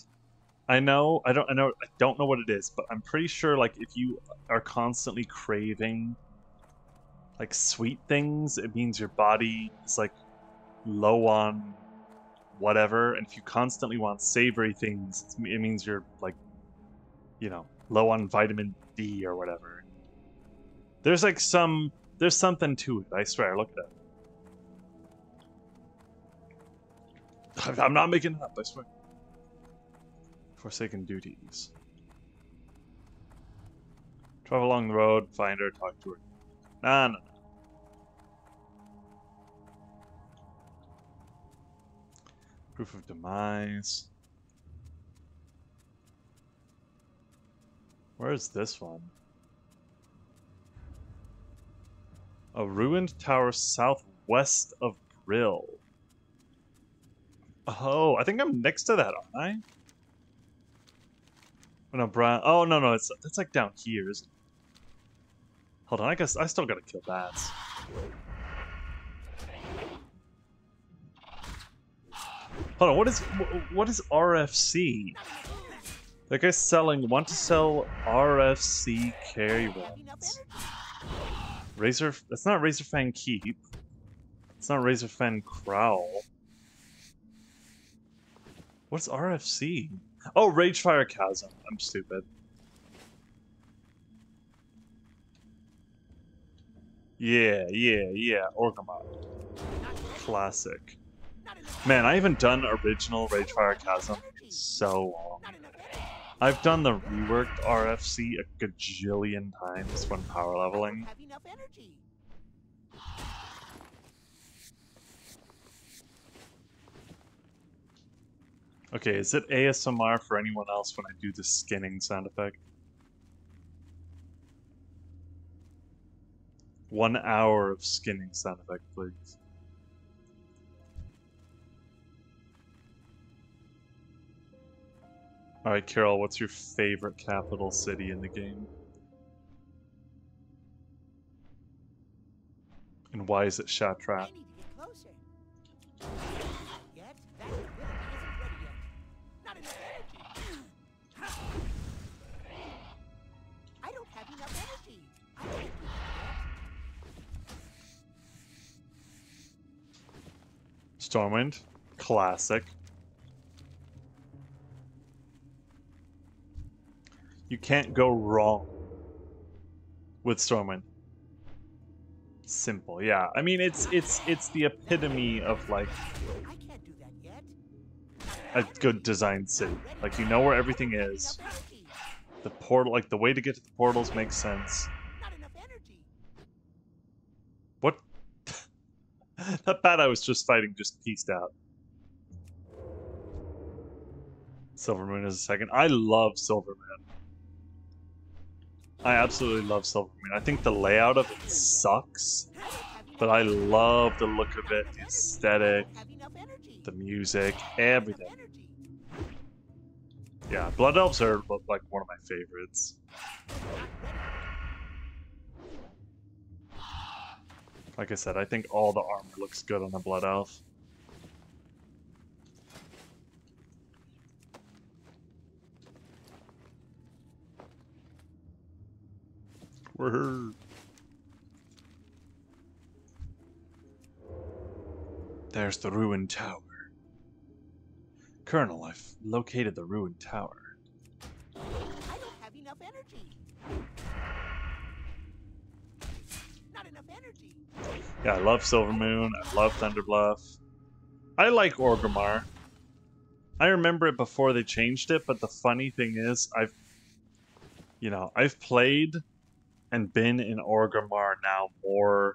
I know I don't I know I don't know what it is, but I'm pretty sure like if you are constantly craving like sweet things, it means your body is like low on whatever, and if you constantly want savory things, it means you're like you know, low on vitamin D or whatever. There's like some there's something to it, I swear, look at it. I'm not making it up, I swear. Forsaken duties. Travel along the road, find her, talk to her. Nah, nah, nah. Proof of demise. Where is this one? A ruined tower southwest of Brill. Oh, I think I'm next to that, aren't I? Oh, no, Brian. Oh no, no, it's that's like down here, isn't it? Hold on, I guess I still gotta kill bats. Hold on, what is wh- what is RFC? That guy's selling. Want to sell RFC carry energy. Razor. That's not Razor Fan Keep. It's not Razorfen Kraul. What's RFC? Oh, Ragefire Chasm. I'm stupid. Yeah, yeah, yeah. Orgrimmar. Classic. Man, I haven't done original Ragefire Chasm in so long. I've done the reworked RFC a gajillion times when power leveling. Okay, is it ASMR for anyone else when I do the skinning sound effect? One hour of skinning sound effect, please. Alright, Carol, what's your favorite capital city in the game? And why is it Shattrath? Stormwind, need to get closer. Yet, that ability isn't ready yet. Not enough energy. I don't have enough energy. I can't do that Stormwind, classic. You can't go wrong with Stormwind. Simple, yeah. I mean, it's it's it's the epitome of like a good design city. Like you know where everything is. The portal, like the way to get to the portals makes sense. What? that bat I was just fighting just pieced out. Silvermoon is a second. I love Silvermoon. I absolutely love Silvermoon. I think the layout of it sucks, but I love the look of it, the aesthetic, the music, everything. Yeah, Blood Elves are like one of my favorites. Like I said, I think all the armor looks good on a Blood Elf. Woohoo. There's the ruined tower. Colonel, I've located the ruined tower. I don't have enough energy. Not enough energy. Yeah, I love Silvermoon. I love Thunderbluff. I like Orgrimmar. I remember it before they changed it, but the funny thing is, I've, you know, I've played and been in Orgrimmar now more,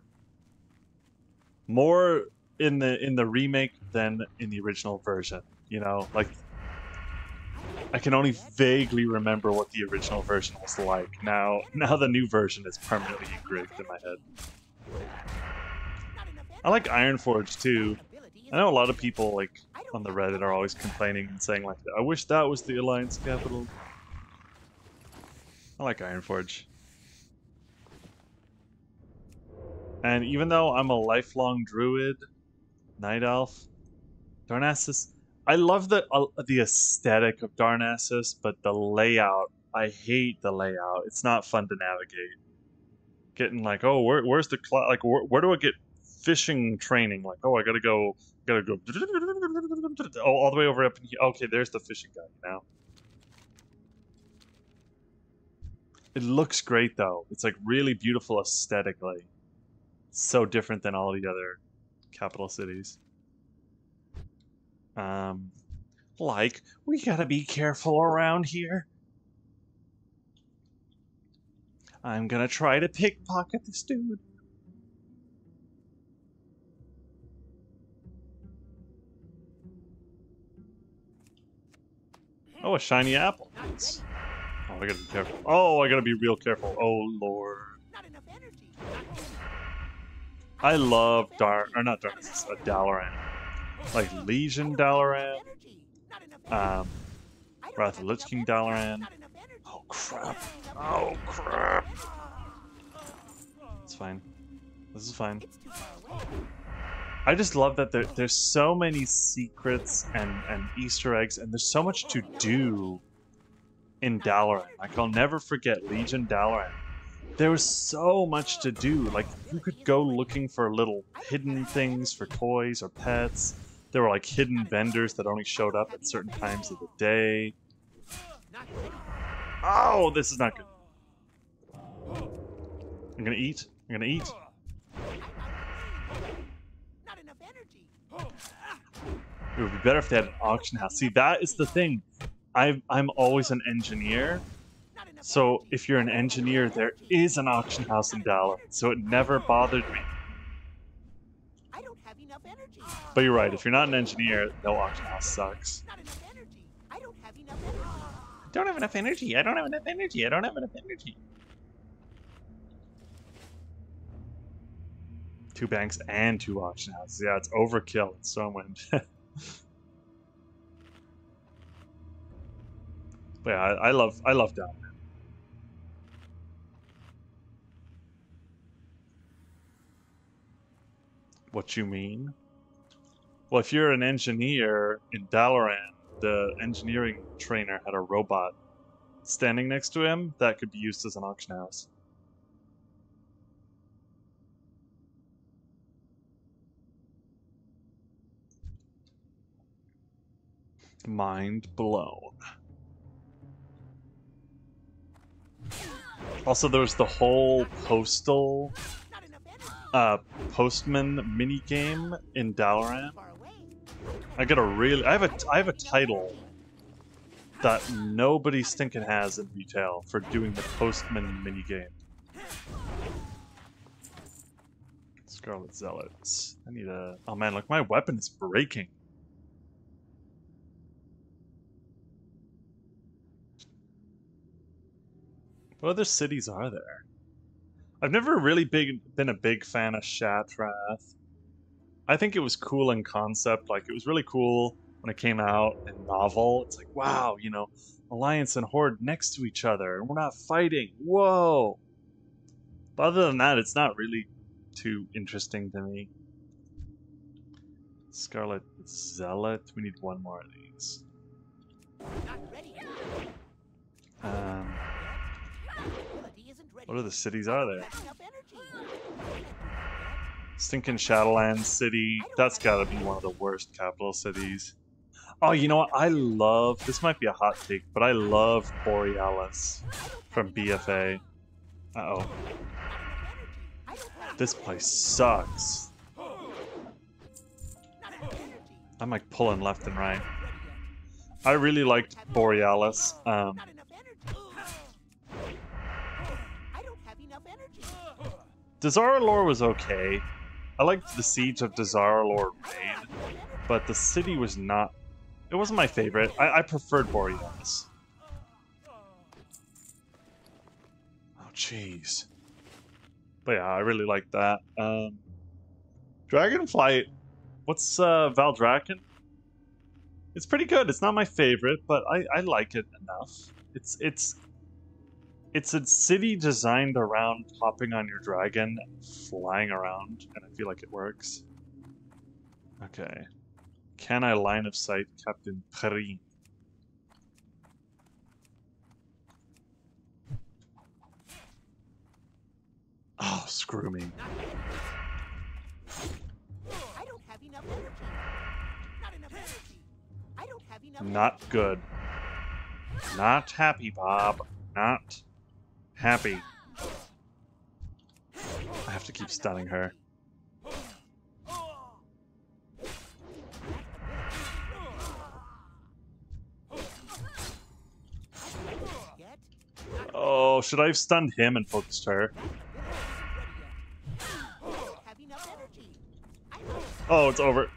more in the in the remake than in the original version. You know, like I can only vaguely remember what the original version was like. Now, now the new version is permanently engraved in my head. I like Ironforge too. I know a lot of people like on the Reddit are always complaining and saying like, "I wish that was the Alliance capital." I like Ironforge. And even though I'm a lifelong druid, night elf, Darnassus, I love the uh, the aesthetic of Darnassus, but the layout, I hate the layout. It's not fun to navigate. Getting like, oh, where, where's the cl- like, where, where do I get fishing training? Like, oh, I gotta go, gotta go, oh, all the way over up in here. Okay, there's the fishing guy now. It looks great though. It's like really beautiful aesthetically. So different than all the other capital cities. Um, like we gotta be careful around here. I'm gonna try to pickpocket this dude. Oh, a shiny apple. Oh, I gotta be careful. Oh, I gotta be real careful. Oh lord. Not enough energy. Not I love Dar or not Darkness, uh, Dalaran. Like Legion Dalaran. Um, Wrath of Lich King. Dalaran. Oh crap. Oh crap. It's fine. This is fine. I just love that there, there's so many secrets and, and Easter eggs, and there's so much to do in Dalaran. Like, I'll never forget Legion Dalaran. There was so much to do. Like, you could go looking for little hidden things for toys or pets. There were like hidden vendors that only showed up at certain times of the day. Oh, this is not good. I'm gonna eat. I'm gonna eat. It would be better if they had an auction house. See, that is the thing. I'm I'm always an engineer, so if you're an engineer, there is an auction house in Dallas. So it never bothered me. I don't have enough energy. But you're right. If you're not an engineer, no auction house sucks. Not enough energy. I don't have enough energy. I don't have enough energy. I don't have enough energy. I don't have enough energy. Two banks and two auction houses. Yeah, it's overkill in Stormwind. but yeah, I, I love I love Dallas. What you mean? Well, if you're an engineer in Dalaran, the engineering trainer had a robot standing next to him that could be used as an auction house. Mind blown. Also, there's the whole postal. Uh, postman mini game in Dalaran. I got a really, I have a, I have a title that nobody stinking has in retail for doing the postman mini game. Scarlet Zealots. I need a. Oh man, look, my weapon is breaking. What other cities are there? I've never really big, been a big fan of Shattrath. I think it was cool in concept. Like, it was really cool when it came out in novel. It's like, wow, you know, Alliance and Horde next to each other, and we're not fighting. Whoa! But other than that, it's not really too interesting to me. Scarlet Zealot. We need one more of these. Not ready. Um, Ability isn't ready. What other cities are there? Not enough energy. Stinking Shadowlands City. That's gotta be one of the worst capital cities. Oh, you know what? I love. This might be a hot take, but I love Boralus from BFA. Uh oh. This place sucks. I'm like pulling left and right. I really liked Boralus. Um, Dazar'alor was okay. I liked the Siege of Dazar'alor raid, but the city was not. It wasn't my favorite. I, I preferred Boralus. Oh, jeez. But yeah, I really like that. Um, Dragonflight. What's uh, Valdrakken? It's pretty good. It's not my favorite, but I, I like it enough. It's it's it's a city designed around hopping on your dragon and flying around, and I feel like it works. Okay. Can I line of sight Captain Perrine? Oh, screw me. I don't have enough energy. Not enough energy. I don't have enough Not good. Not happy, Bob. Not happy. I have to keep stunning her. Oh, should I have stunned him and focused her? Oh, it's over.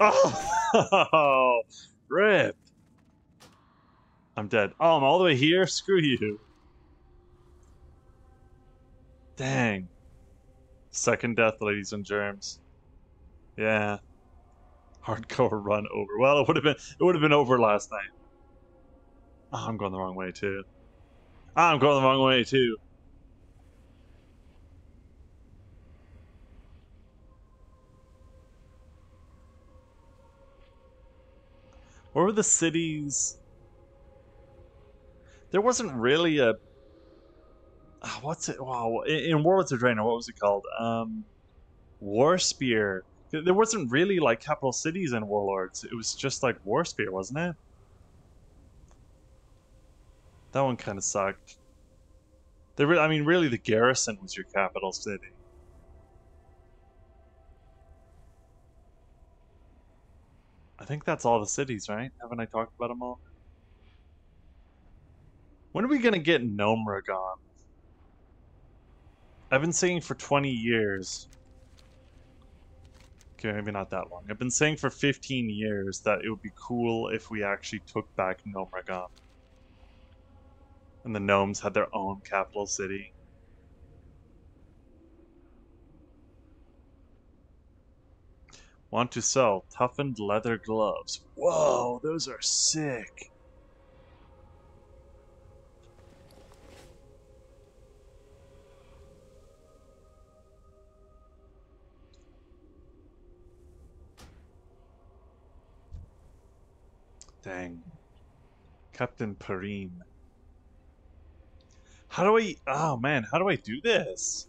Oh, rip. I'm dead. Oh, I'm all the way here? Screw you. Dang. Second death, ladies and germs. Yeah. Hardcore run over. Well, it would have been it would have been over last night. Oh, I'm going the wrong way too. I'm going the wrong way too. Where were the cities? There wasn't really a. Ah, What's it? Wow, in, Warlords of Draenor, what was it called? Um, War Spear. There wasn't really like capital cities in Warlords. It was just like War Spear, wasn't it? That one kind of sucked. There, re- I mean, really, the garrison was your capital city. I think that's all the cities, right? Haven't I talked about them all? When are we gonna get Gnomeregan? I've been saying for 20 years. Okay, maybe not that long. I've been saying for 15 years that it would be cool if we actually took back Gnomeregan. And the gnomes had their own capital city. Want to sell toughened leather gloves. Whoa, those are sick. Dang. Captain Perrine. How do I... Oh, man. How do I do this?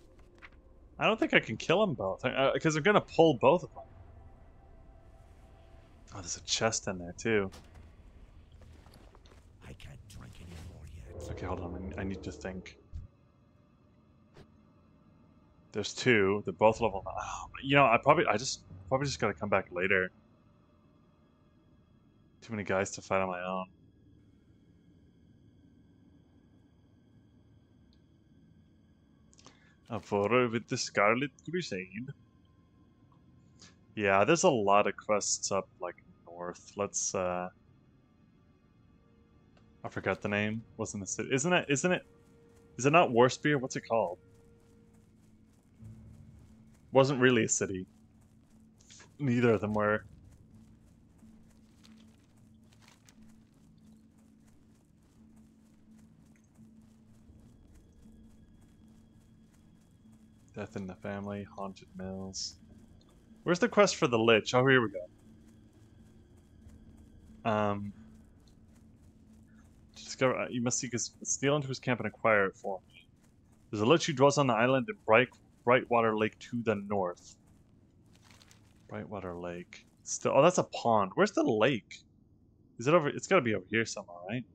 I don't think I can kill them both. Because uh, I'm going to pull both of them. Oh, there's a chest in there, too. I can't drink anymore yet. Okay, hold on. I need to think. There's two. They're both level. Oh, you know, I probably... I just... Probably just got to come back later. Too many guys to fight on my own. A photo with the Scarlet Crusade. Yeah, there's a lot of quests up like north. Let's uh I forgot the name. Wasn't it city? Isn't it isn't it is it not Warspear? What's it called? Wasn't really a city. Neither of them were. Death in the Family, Haunted Mills. Where's the quest for the Lich? Oh, here we go. Um, discover, uh, you must seek his, steal into his camp and acquire it for me. There's a Lich who dwells on the island in Bright, Brightwater Lake to the north. Brightwater Lake. Still, oh, that's a pond. Where's the lake? Is it over? It's got to be over here somewhere, right?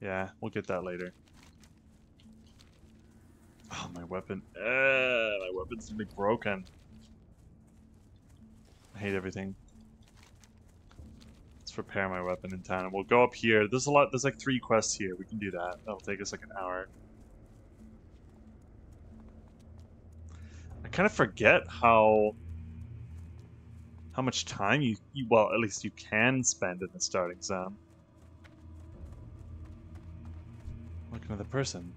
Yeah, we'll get that later. Oh, my weapon. Uh, my weapon's gonna be broken. I hate everything. Let's repair my weapon in town. And we'll go up here. There's a lot. There's like three quests here. We can do that. That'll take us like an hour. I kind of forget how how much time you, you well at least you can spend in the starting zone. Look another person.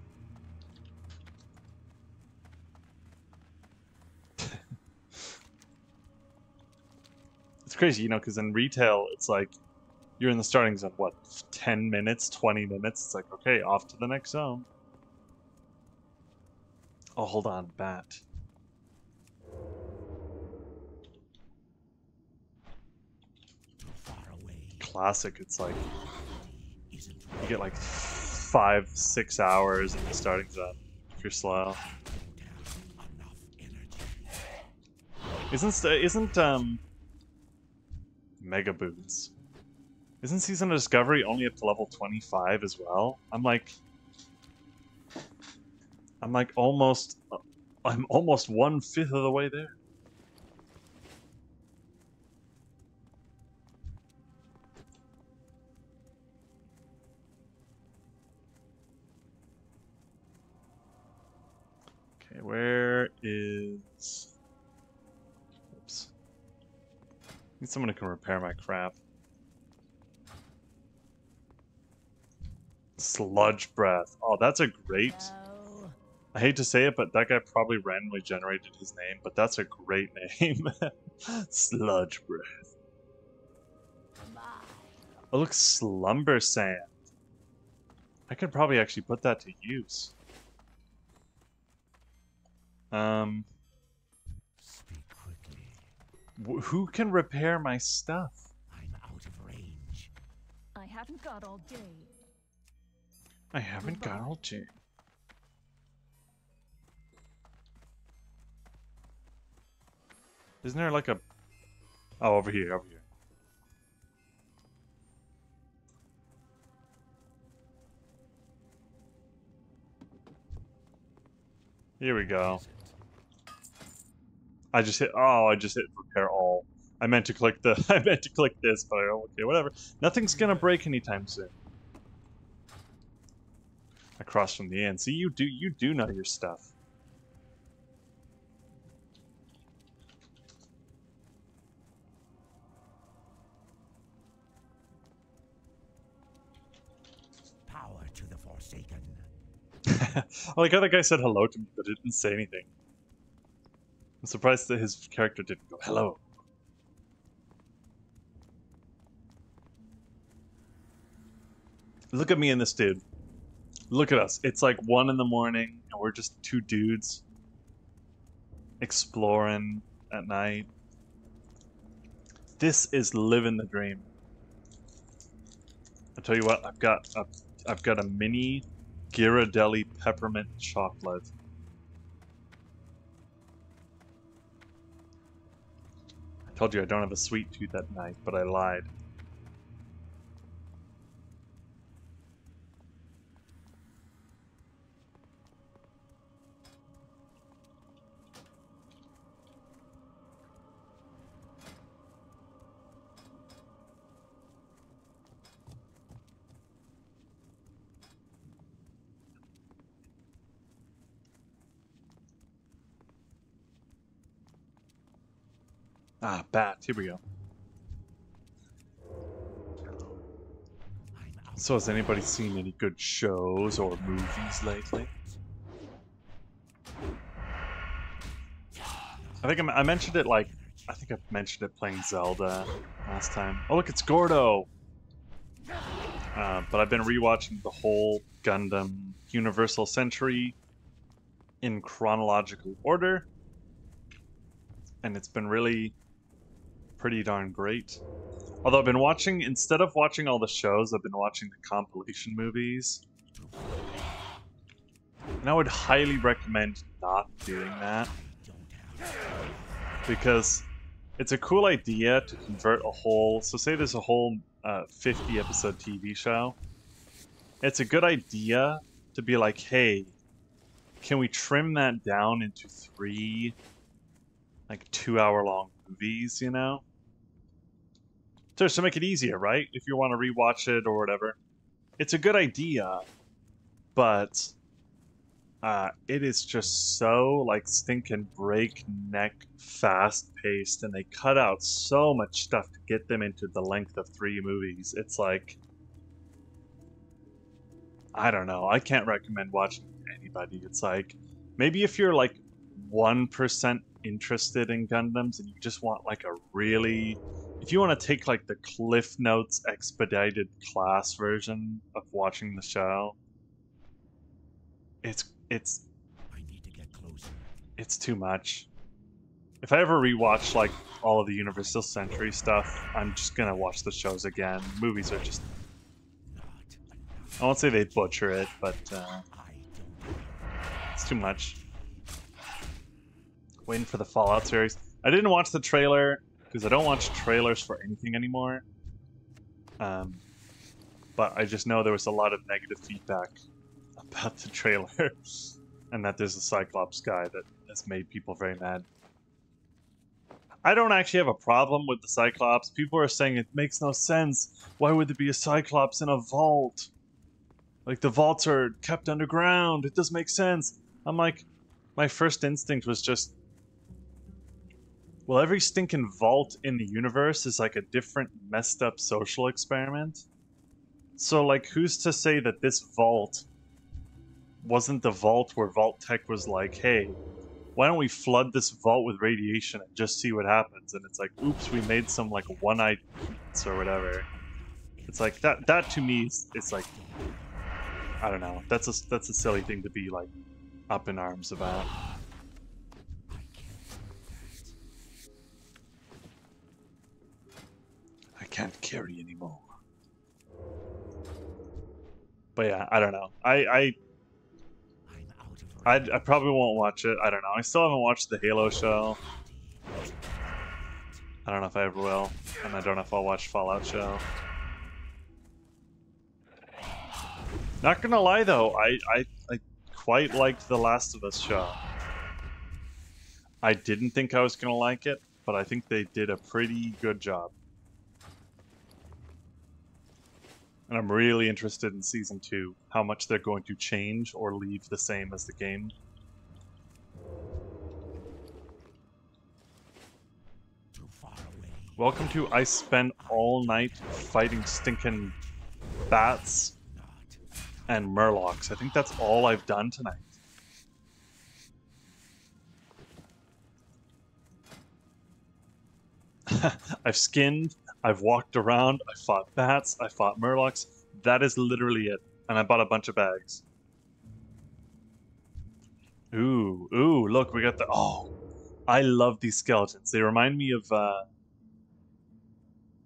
It's crazy, you know, because in retail, it's like you're in the starting zone, what, 10 minutes, 20 minutes? It's like, okay, off to the next zone. Oh, hold on, bat. Classic, it's like, you get like five, six hours in the starting zone if you're slow. Isn't, isn't, um, Mega Boots. Isn't Season of Discovery only up to level 25 as well? I'm like... I'm like almost... I'm almost one-fifth of the way there. Okay, where is... Need someone who can repair my crap. Sludge breath. Oh, that's a great. I hate to say it, but that guy probably randomly generated his name, but that's a great name. Sludge breath. Oh, look, slumber sand. I could probably actually put that to use. Um, who can repair my stuff? I'm out of range. I haven't got all day. I haven't got all day. Isn't there like a... Oh, over here, over here. Here we go. I just hit. Oh, I just hit repair all. I meant to click the. I meant to click this, but I- okay, whatever. Nothing's gonna break anytime soon. Across from the inn. See, you do. You do know your stuff. Power to the Forsaken. I like how that guy said hello to me, but didn't say anything. I'm surprised that his character didn't go hello. Look at me and this dude. Look at us. It's like one in the morning, and we're just two dudes exploring at night. This is living the dream. I tell you what, I've got a, I've got a mini Ghirardelli peppermint chocolate. Told you I don't have a sweet tooth at night, but I lied. Ah, Bat. Here we go. So has anybody seen any good shows or movies lately? I think I I mentioned it like I think I mentioned it playing Zelda last time. Oh look, it's Gordo. Uh, but I've been rewatching the whole Gundam Universal Century in chronological order, and it's been really pretty darn great. Although I've been watching, instead of watching all the shows, I've been watching the compilation movies. And I would highly recommend not doing that. Because it's a cool idea to convert a whole. So, say there's a whole uh, 50 episode TV show. It's a good idea to be like, hey, can we trim that down into three, like, two hour long movies, you know? Just to make it easier, right? If you want to rewatch it or whatever. It's a good idea, but uh, it is just so like stinking breakneck fast paced, and they cut out so much stuff to get them into the length of three movies. It's like I don't know. I can't recommend watching anybody. It's like maybe if you're like one percent interested in Gundams and you just want like a really if you want to take like the Cliff Notes expedited class version of watching the show, it's it's I need to get closer. it's too much. If I ever rewatch like all of the Universal Century stuff, I'm just gonna watch the shows again. Movies are just I won't say they butcher it, but uh, it's too much. Waiting for the Fallout series. I didn't watch the trailer because I don't watch trailers for anything anymore. Um, but I just know there was a lot of negative feedback about the trailer, and that there's a Cyclops guy that has made people very mad. I don't actually have a problem with the Cyclops. People are saying it makes no sense. Why would there be a Cyclops in a vault? Like the vaults are kept underground. It doesn't make sense. I'm like, my first instinct was just, well, every stinking vault in the universe is like a different messed up social experiment. So, like, who's to say that this vault wasn't the vault where Vault-Tec was like, hey, why don't we flood this vault with radiation and just see what happens? And it's like, oops, we made some like one-eyed or whatever. It's like that. That to me is it's like, I don't know. That's a that's a silly thing to be like up in arms about. Can't carry anymore. But yeah, I don't know. I I I. I probably won't watch it. I don't know. I still haven't watched the Halo show. I don't know if I ever will, and I don't know if I'll watch Fallout show. Not gonna lie though, I I, I quite liked the Last of Us show. I didn't think I was gonna like it, but I think they did a pretty good job. And I'm really interested in season two, how much they're going to change or leave the same as the game. Welcome to I spent all night fighting stinking bats and murlocs. I think that's all I've done tonight. I've skinned, I've walked around, I fought bats, I fought murlocs. That is literally it. And I bought a bunch of bags. Ooh, ooh, look, we got the. Oh, I love these skeletons. They remind me of uh,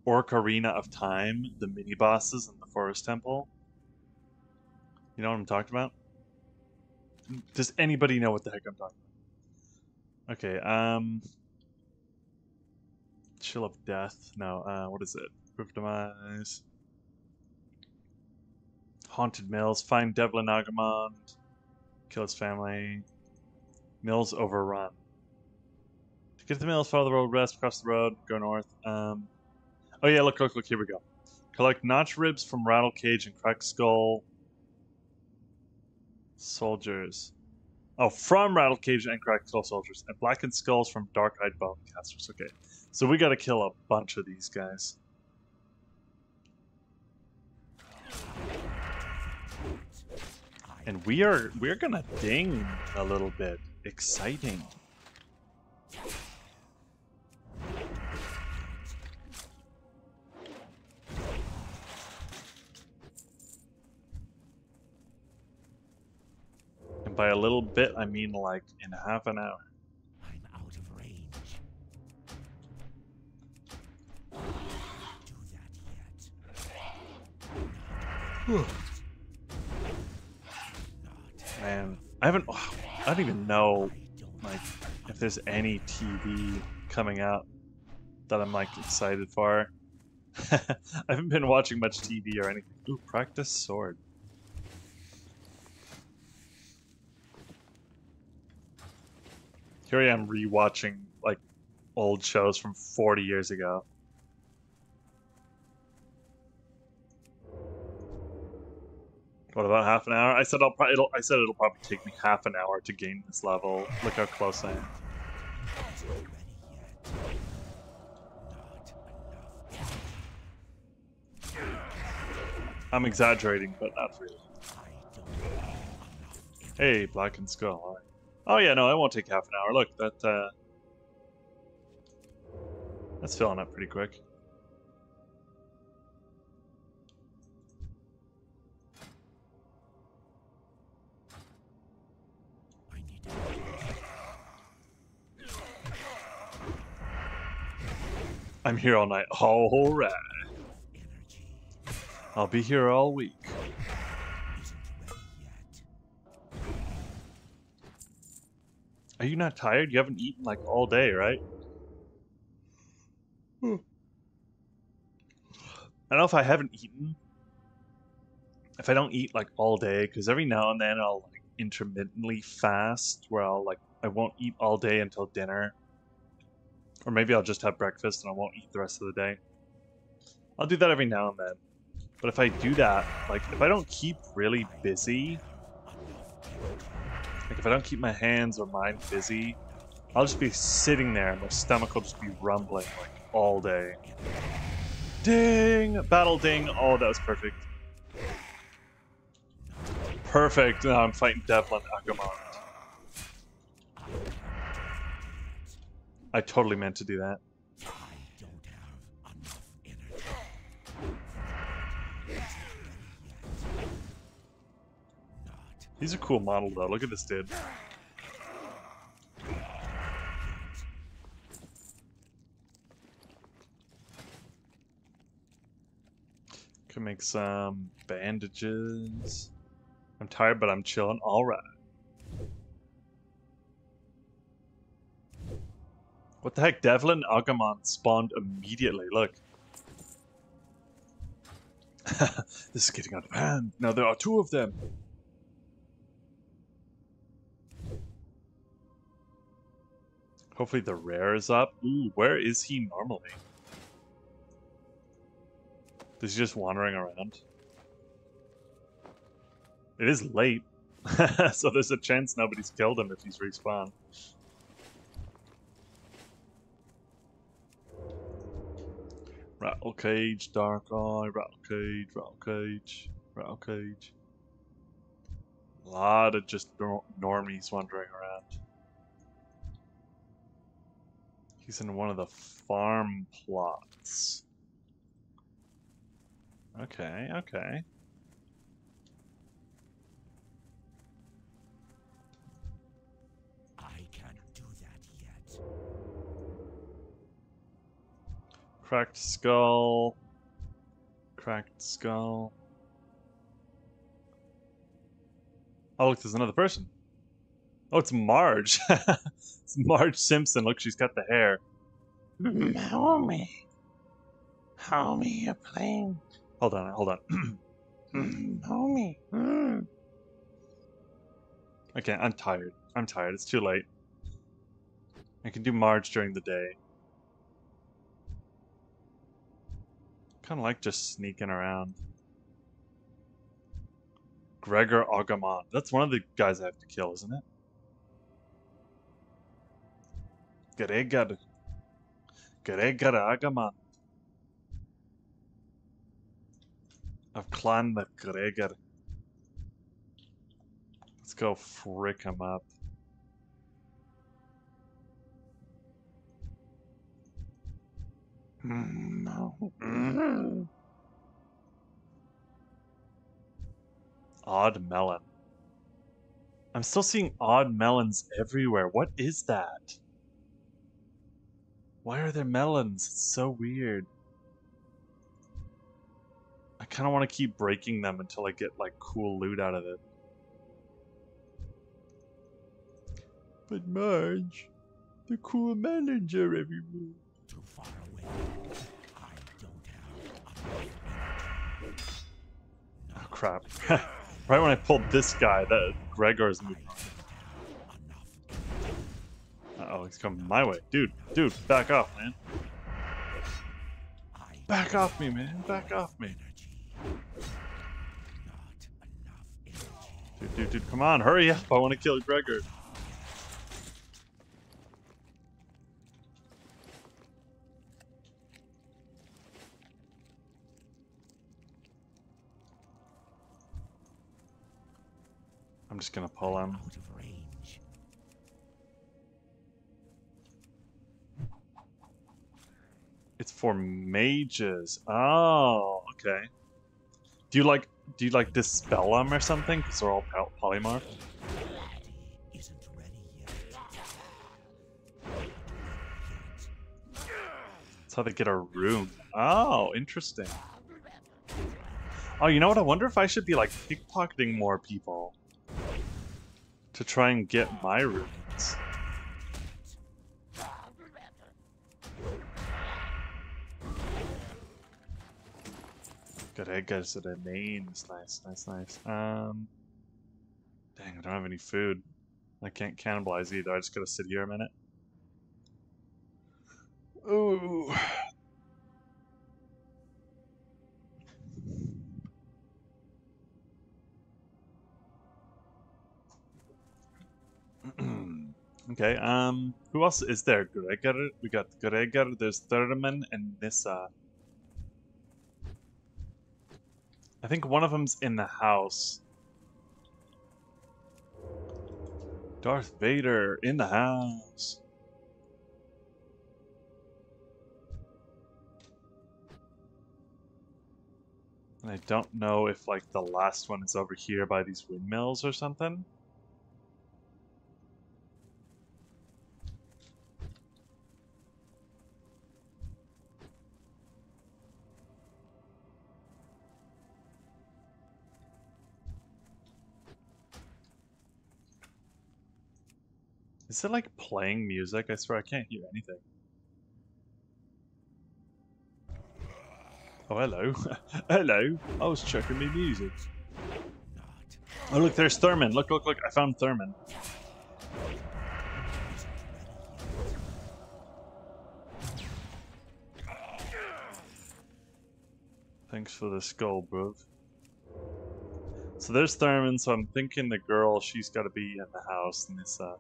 Ocarina of Time, the mini bosses in the Forest Temple. You know what I'm talking about? Does anybody know what the heck I'm talking about? Okay, um. Chill of Death. No, uh, what is it? Of Demise. Haunted Mills. Find Devlin Agamand. Kill his family. Mills overrun. To get the mills, follow the road west, cross the road, go north. Um, oh yeah, look, look, look, here we go. Collect notch ribs from Rattle Cage and Crack Skull soldiers. Oh, from Rattle Cage and Crack Skull Soldiers, and Blackened Skulls from Dark Eyed Bone Casters. Okay, so we gotta kill a bunch of these guys. And we are we're gonna ding a little bit. Exciting. And by a little bit, I mean like in half an hour. Man, I haven't. I don't even know like if there's any TV coming out that I'm like excited for. I haven't been watching much TV or anything. Ooh, practice sword. Here I am rewatching like old shows from 40 years ago. What about half an hour? I said I'll pro- it'll, I said it'll probably take me half an hour to gain this level. Look how close I am. I'm exaggerating, but not really. Hey, Blackened Skull. Oh yeah, no, it won't take half an hour. Look, that uh, that's filling up pretty quick. I'm here all night. All right, I'll be here all week. Are you not tired? You haven't eaten like all day, right? Hmm. I don't know if I haven't eaten. If I don't eat like all day, because every now and then I'll like intermittently fast, where I'll like I won't eat all day until dinner, or maybe I'll just have breakfast and I won't eat the rest of the day. I'll do that every now and then. But if I do that, like if I don't keep really busy, like if I don't keep my hands or mind busy, I'll just be sitting there and my stomach will just be rumbling like all day. Ding! Battle ding! Oh, that was perfect. Perfect. Now I'm fighting Devlin Agamand. I totally meant to do that. He's a cool model though. Look at this dude. Can make some bandages. I'm tired, but I'm chilling. All right. What the heck? Devlin Agamand spawned immediately. Look. this is getting out of hand. Now there are two of them. Hopefully the rare is up. Ooh, where is he normally? Is he just wandering around? It is late, so there's a chance nobody's killed him if he's respawned. Rattle cage, dark eye, rattle cage, rattle cage, rattle cage. A lot of just normies wandering around. He's in one of the farm plots. Okay, okay. Cracked skull. Cracked skull. Oh, look, there's another person. Oh, it's Marge. it's Marge Simpson. Look, she's got the hair. Mm, Homie. Homie, you're playing. Hold on, hold on. Mm, Homie. Mm. okay, I'm tired. I'm tired. It's too late. I can do Marge during the day. Kind of like just sneaking around. Gregor Agamand. That's one of the guys I have to kill, isn't it? Gregor. Gregor Agamand. Of Clan McGregor. Let's go frick him up. Mm, no. Mm. Odd melon. I'm still seeing odd melons everywhere. What is that? Why are there melons? It's so weird. I kind of want to keep breaking them until I get like cool loot out of it. But Marge, the cool melons are everywhere. Too far away. I don't have enough Oh crap. right when I pulled this guy, that Gregor's moving. Uh oh, he's coming my way. Dude, dude, back off, man. Back off me, man. Back off me. Dude, dude, dude, come on, hurry up. I want to kill Gregor. I'm just gonna pull him. Out of range. It's for mages. Oh, okay. Do you like do you like dispel them or something? Because they're all poly- polymorph. Daddy isn't ready yet. Not ready yet. That's how they get a room. Oh, interesting. Oh, you know what? I wonder if I should be like pickpocketing more people to try and get my runes. Got guys at a names. Nice, nice, nice. Um, dang, I don't have any food. I can't cannibalize either. I just gotta sit here a minute. Ooh. Okay, um, who else is there? Gregor, we got Gregor, there's Thurman and Nissa. I think one of them's in the house. Darth Vader in the house. And I don't know if like the last one is over here by these windmills or something. It like playing music? I swear I can't hear anything. Oh, hello. hello. I was checking my music. Oh, look, there's Thurman. Look, look, look. I found Thurman. Thanks for the skull, bro. So there's Thurman, so I'm thinking the girl, she's got to be in the house in this, uh...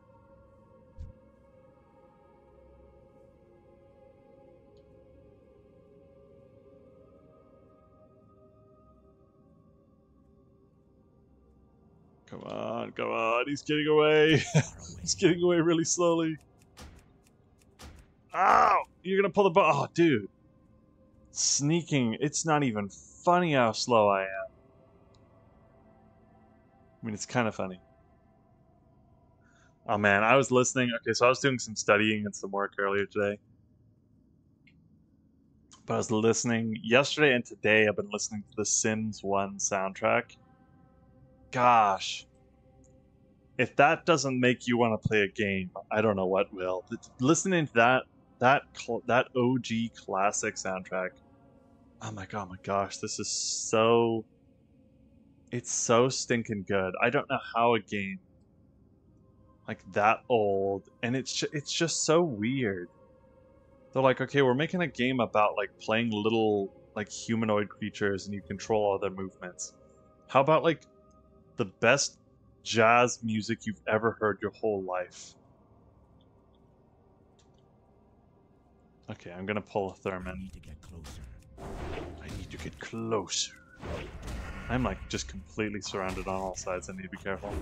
come on, he's getting away. he's getting away really slowly. Ow! You're gonna pull the bow. Oh, dude. Sneaking. It's not even funny how slow I am. I mean, it's kind of funny. Oh man, I was listening. Okay, so I was doing some studying and some work earlier today. But I was listening yesterday and today. I've been listening to the Sims 1 soundtrack. Gosh. If that doesn't make you want to play a game, I don't know what will. Listening to that that that OG classic soundtrack. Oh my god, oh my gosh, this is so it's so stinking good. I don't know how a game like that old and it's ju- it's just so weird. They're like, "Okay, we're making a game about like playing little like humanoid creatures and you control all their movements." How about like the best jazz music you've ever heard your whole life? Okay, I'm gonna pull a I Thurman. need to get closer. I need to get closer. I'm like just completely surrounded on all sides. I need to be careful.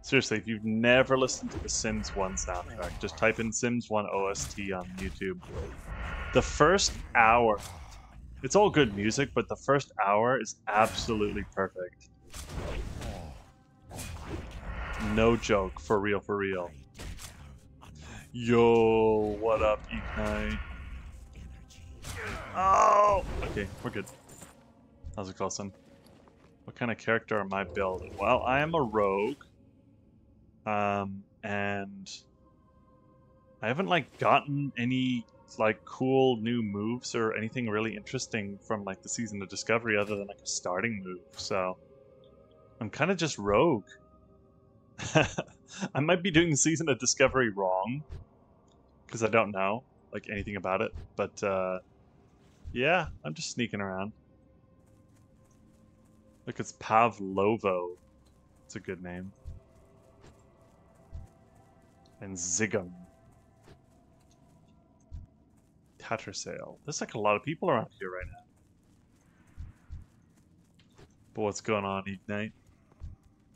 Seriously, if you've never listened to the Sims 1 soundtrack, just type in Sims 1 OST on YouTube. The first hour, it's all good music, but the first hour is absolutely perfect. No joke, for real, for real. Yo, what up, Ignite? Oh! Okay, we're good. How's it, Coulson? What kind of character am I building? Well, I am a rogue. Um, and I haven't like gotten any like cool new moves or anything really interesting from like the season of Discovery other than like a starting move. So I'm kind of just rogue. I might be doing the season of Discovery wrong because I don't know like anything about it, but uh, yeah, I'm just sneaking around. Look, it's Pavlovo. It's a good name. And Zigum. Tattersail. There's like a lot of people around here right now. But what's going on, Ignite?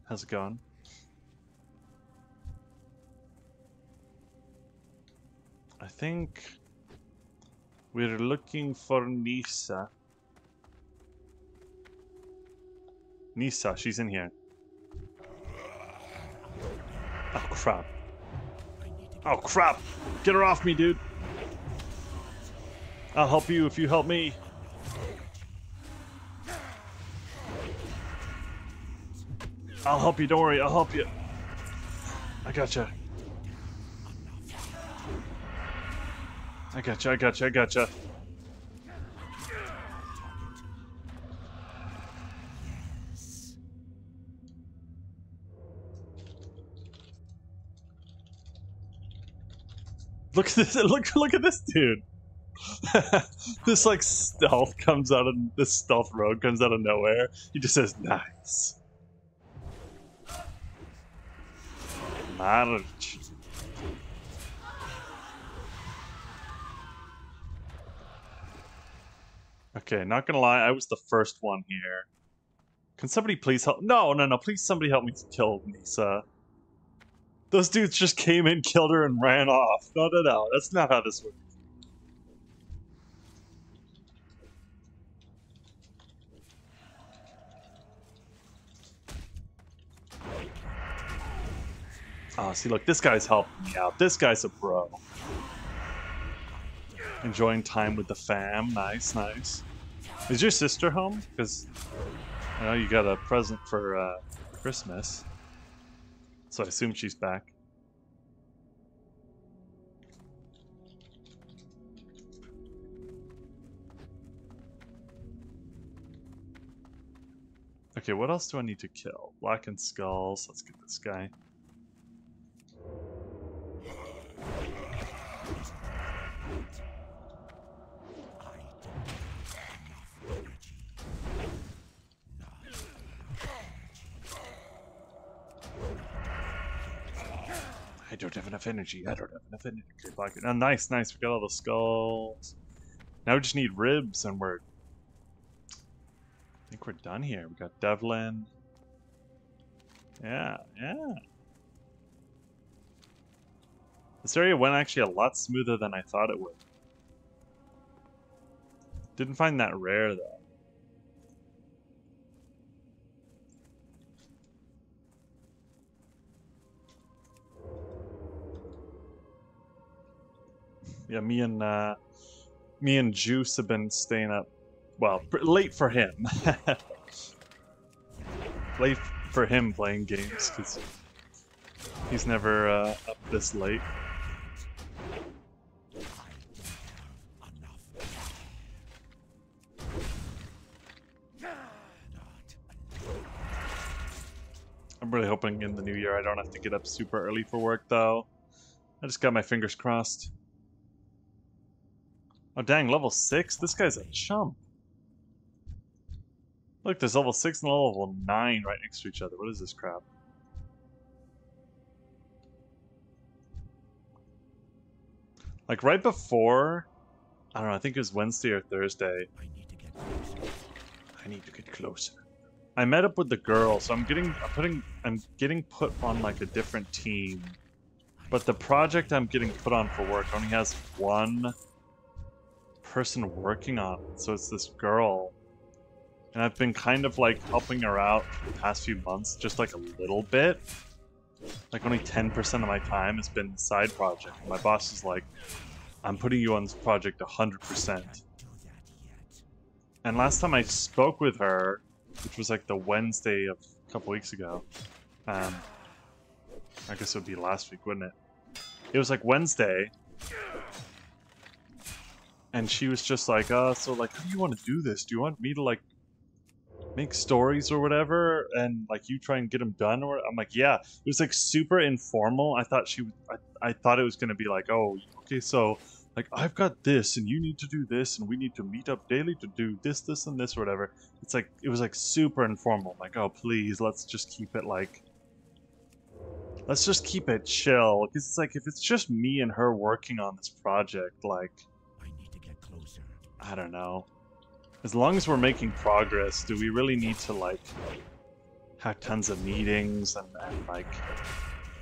How's it going? I think we're looking for Nissa. Nissa, she's in here. Oh crap. Oh crap! Get her off me, dude! I'll help you if you help me. I'll help you, don't worry, I'll help you. I gotcha. I gotcha, I gotcha, I gotcha. Look at this! Look! Look at this dude. this like stealth comes out of this stealth road comes out of nowhere. He just says, "Nice." March. Okay, not gonna lie, I was the first one here. Can somebody please help? No, no, no! Please, somebody help me to kill Nissa. Those dudes just came in, killed her, and ran off. No, no, no. That's not how this works. Oh, see, look, this guy's helping me out. This guy's a bro. Enjoying time with the fam. Nice, nice. Is your sister home? Because I know you got a present for uh, Christmas. So I assume she's back. Okay, what else do I need to kill? Blackened skulls. Let's get this guy. Don't have enough energy. I don't have enough energy. Black. Oh, nice, nice. We got all the skulls. Now we just need ribs, and we're. I think we're done here. We got Devlin. Yeah, yeah. This area went actually a lot smoother than I thought it would. Didn't find that rare though. Yeah, me and uh, me and Juice have been staying up. Well, late for him. late for him playing games because he's never uh, up this late. I'm really hoping in the new year I don't have to get up super early for work though. I just got my fingers crossed. Oh dang, level 6? This guy's a chump. Look, there's level 6 and level 9 right next to each other. What is this crap? Like right before, I don't know. I think it was Wednesday or Thursday. I need to get closer. I need to get closer. I met up with the girl, so I'm getting, I'm putting, I'm getting put on like a different team. But the project I'm getting put on for work only has one person working on it, so it's this girl. And I've been kind of like helping her out the past few months, just like a little bit. Like only 10% of my time has been side project. My boss is like, I'm putting you on this project 100%. Can't do that yet. And last time I spoke with her, which was like the Wednesday of a couple weeks ago, um, I guess it would be last week, wouldn't it? It was like Wednesday, and she was just like, "Uh, so like, how do you want to do this? Do you want me to like make stories or whatever, and like you try and get them done?" Or I'm like, "Yeah." It was like super informal. I thought she, I, I thought it was gonna be like, "Oh, okay, so." Like I've got this, and you need to do this, and we need to meet up daily to do this, this, and this, or whatever. It's like it was like super informal. Like, oh please, let's just keep it like let's just keep it chill because it's like if it's just me and her working on this project like i don't know. As long as we're making progress do we really need to like have tons of meetings and, and like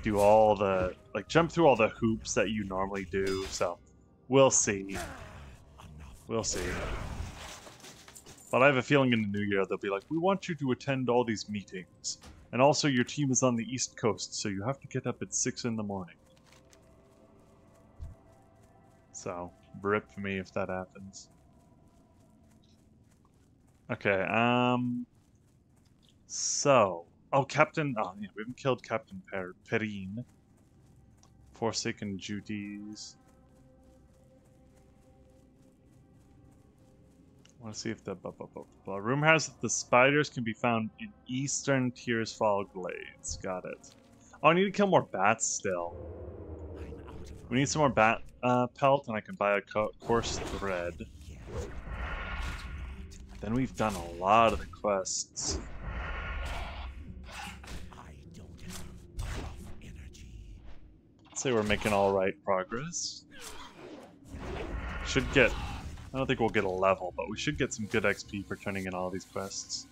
do all the like jump through all the hoops that you normally do? So we'll see. We'll see. But i have a feeling in the new year they'll be like we want you to attend all these meetings. And also your team is on the east coast so you have to get up at six in the morning. So rip me if that happens okay um so oh captain oh yeah we haven't killed captain per- perrine forsaken duties I want to see if the blah, blah, blah, blah. rumor has that the spiders can be found in eastern Tirisfal Glades. Got it. Oh, I need to kill more bats still. I'm out of We need some more bat uh, pelt, and I can buy a co- coarse thread. Then we've done a lot of the quests. I'd say we're making all right progress. Should get. I don't think we'll get a level, but we should get some good XP for turning in all these quests.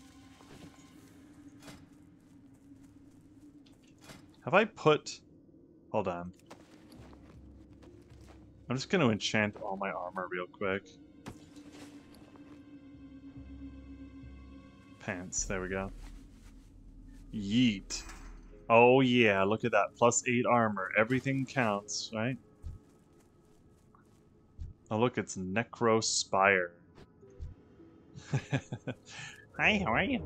Have I put. Hold on. I'm just going to enchant all my armor real quick. Pants, there we go. Yeet. Oh yeah, look at that. Plus 8 armor. Everything counts, right? Oh look, it's Necro Spire. Hi, how are you?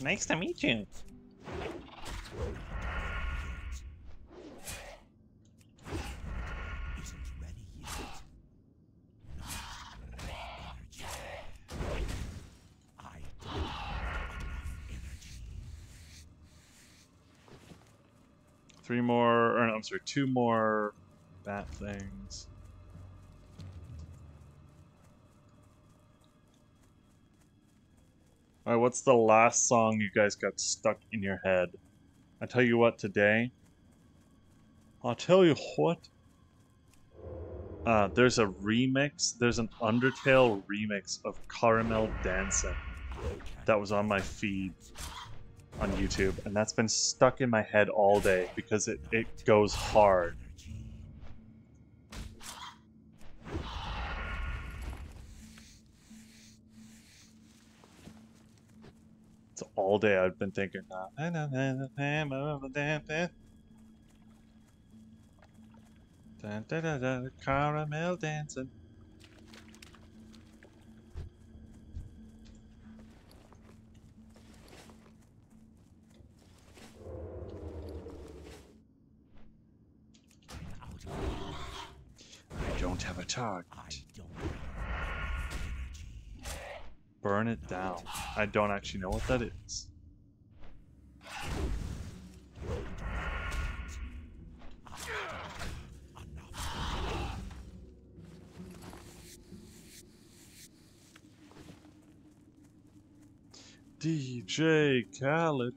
Nice to meet you. Isn't ready yet. Not energy. I don't have enough energy. Three more, or no, I'm sorry, two more bat things. Alright, what's the last song you guys got stuck in your head? I tell you what, today. I'll tell you what. Uh, there's a remix, there's an Undertale remix of Caramel Dancing that was on my feed on YouTube, and that's been stuck in my head all day because it, it goes hard. It's all day I've been thinking. Caramel dancing. I'm out of I don't have a target. I don't have enough energy. Burn it down. I don't actually know what that is. DJ Khaled.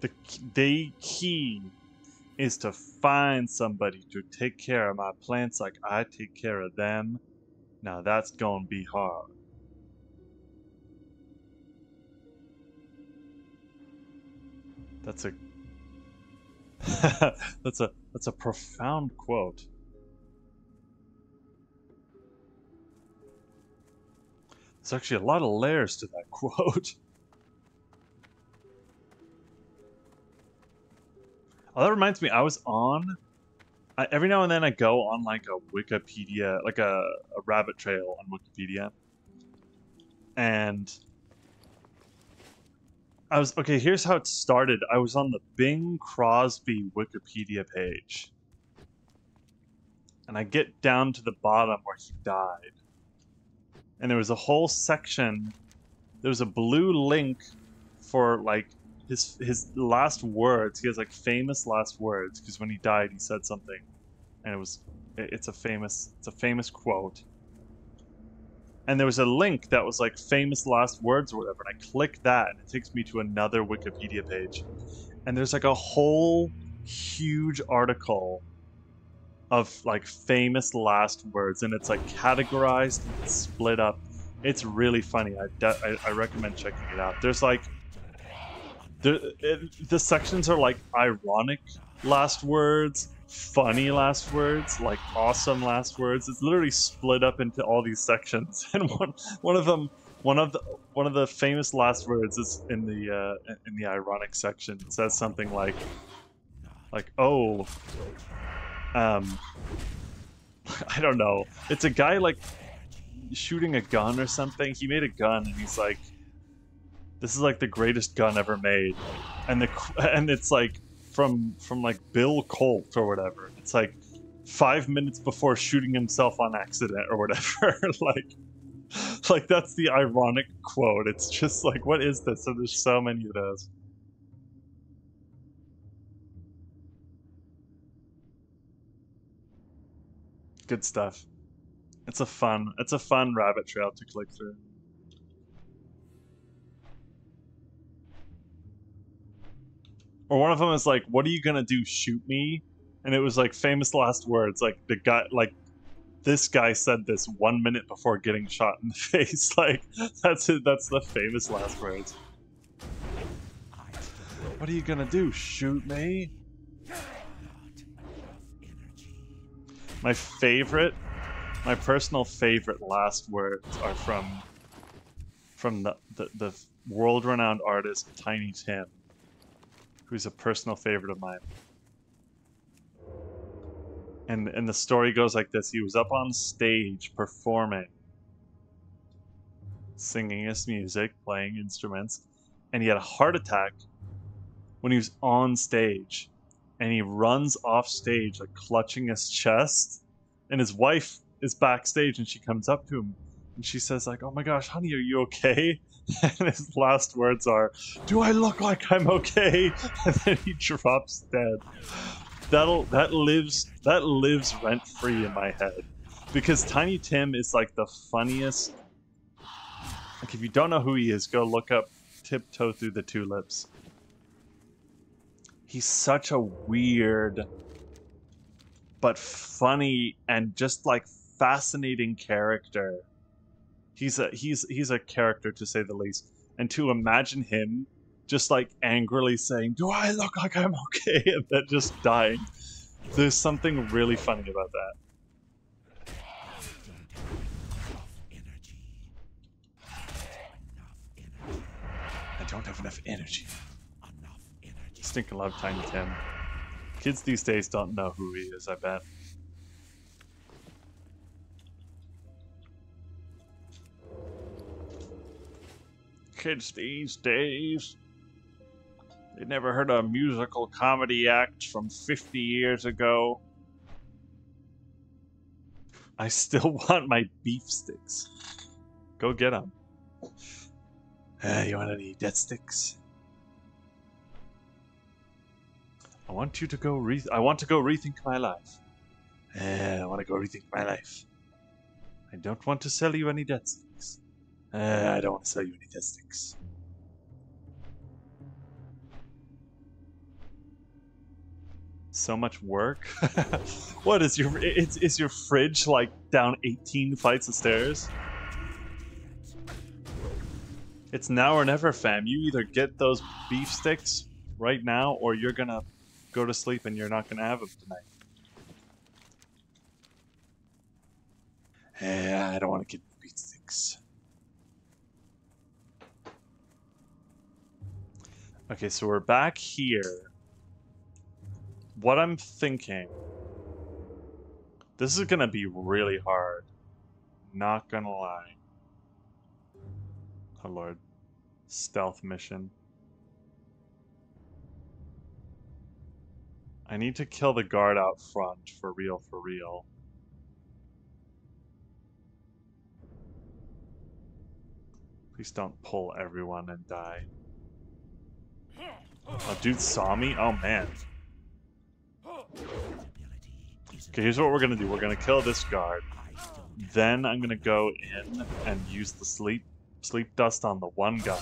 the day key is to find somebody to take care of my plants like I take care of them. Now that's gonna be hard. That's a that's a that's a profound quote. There's actually a lot of layers to that quote. Oh, that reminds me, I was on. I, every now and then, I go on like a Wikipedia, like a, a rabbit trail on Wikipedia, and I was okay. Here's how it started. I was on the Bing Crosby Wikipedia page, and I get down to the bottom where he died, and there was a whole section. There was a blue link for like his his last words. He has like famous last words because when he died, he said something, and it was it- it's a famous it's a famous quote. And there was a link that was like famous last words or whatever, and I click that, and it takes me to another Wikipedia page, and there's like a whole huge article of like famous last words, and it's like categorized, split up. It's really funny. I, de- I I recommend checking it out. There's like the the sections are like ironic last words, funny last words, like awesome last words. It's literally split up into all these sections, and one one of them. One of the one of the famous last words is in the uh, in the ironic section. It says something like, like oh, um, I don't know. It's a guy like shooting a gun or something. He made a gun, and he's like, "This is like the greatest gun ever made," and the and it's like from from like Bill Colt or whatever. It's like five minutes before shooting himself on accident or whatever. like, like that's the ironic quote. It's just like, what is this? And there's so many of those. Good stuff. It's a fun, it's a fun rabbit trail to click through. Or one of them is like, "What are you gonna do? Shoot me?" And it was like famous last words. Like the guy, like this guy said this one minute before getting shot in the face. Like that's it. That's the famous last words. What are you gonna do? Shoot me? My favorite, my personal favorite last words are from from the the, the world-renowned artist Tiny Tim, who's a personal favorite of mine. And and the story goes like this: He was up on stage performing, singing his music, playing instruments, and he had a heart attack when he was on stage. And he runs off stage like clutching his chest. And his wife is backstage and she comes up to him and she says like oh my gosh honey are you okay and his last words are do i look like i'm okay? And then he drops dead. That'll that lives that lives rent free in my head. Because tiny tim is like the funniest. Like if you don't know who he is go look up tiptoe through the tulips. He's such a weird but funny and just like fascinating character he's a he's he's a character to say the least. And to imagine him just like angrily saying do i look like i'm okay? and then just dying. There's something really funny about that. I don't have enough energy. Enough energy. stinking love tiny tim. Kids these days don't know who he is i bet kids these days they never heard a musical comedy act from 50 years ago i still want my beef sticks go get them uh, you want any death sticks I want you to go re- I want to go rethink my life. Eh, I want to go rethink my life. I don't want to sell you any death sticks. Eh, I don't want to sell you any sticks. So much work. what is your is, is your fridge like down 18 flights of stairs? It's now or never, fam. You either get those beef sticks right now, or you're gonna go to sleep and you're not gonna have them tonight. Eh, I don't want to get beef sticks. Okay, so we're back here. What I'm thinking. This is gonna be really hard. Not gonna lie. Oh lord. Stealth mission. I need to kill the guard out front for real, for real. Please don't pull everyone and die. Oh, dude saw me? Oh, man. Okay, here's what we're gonna do. We're gonna kill this guard. Then I'm gonna go in and use the sleep sleep dust on the one guy.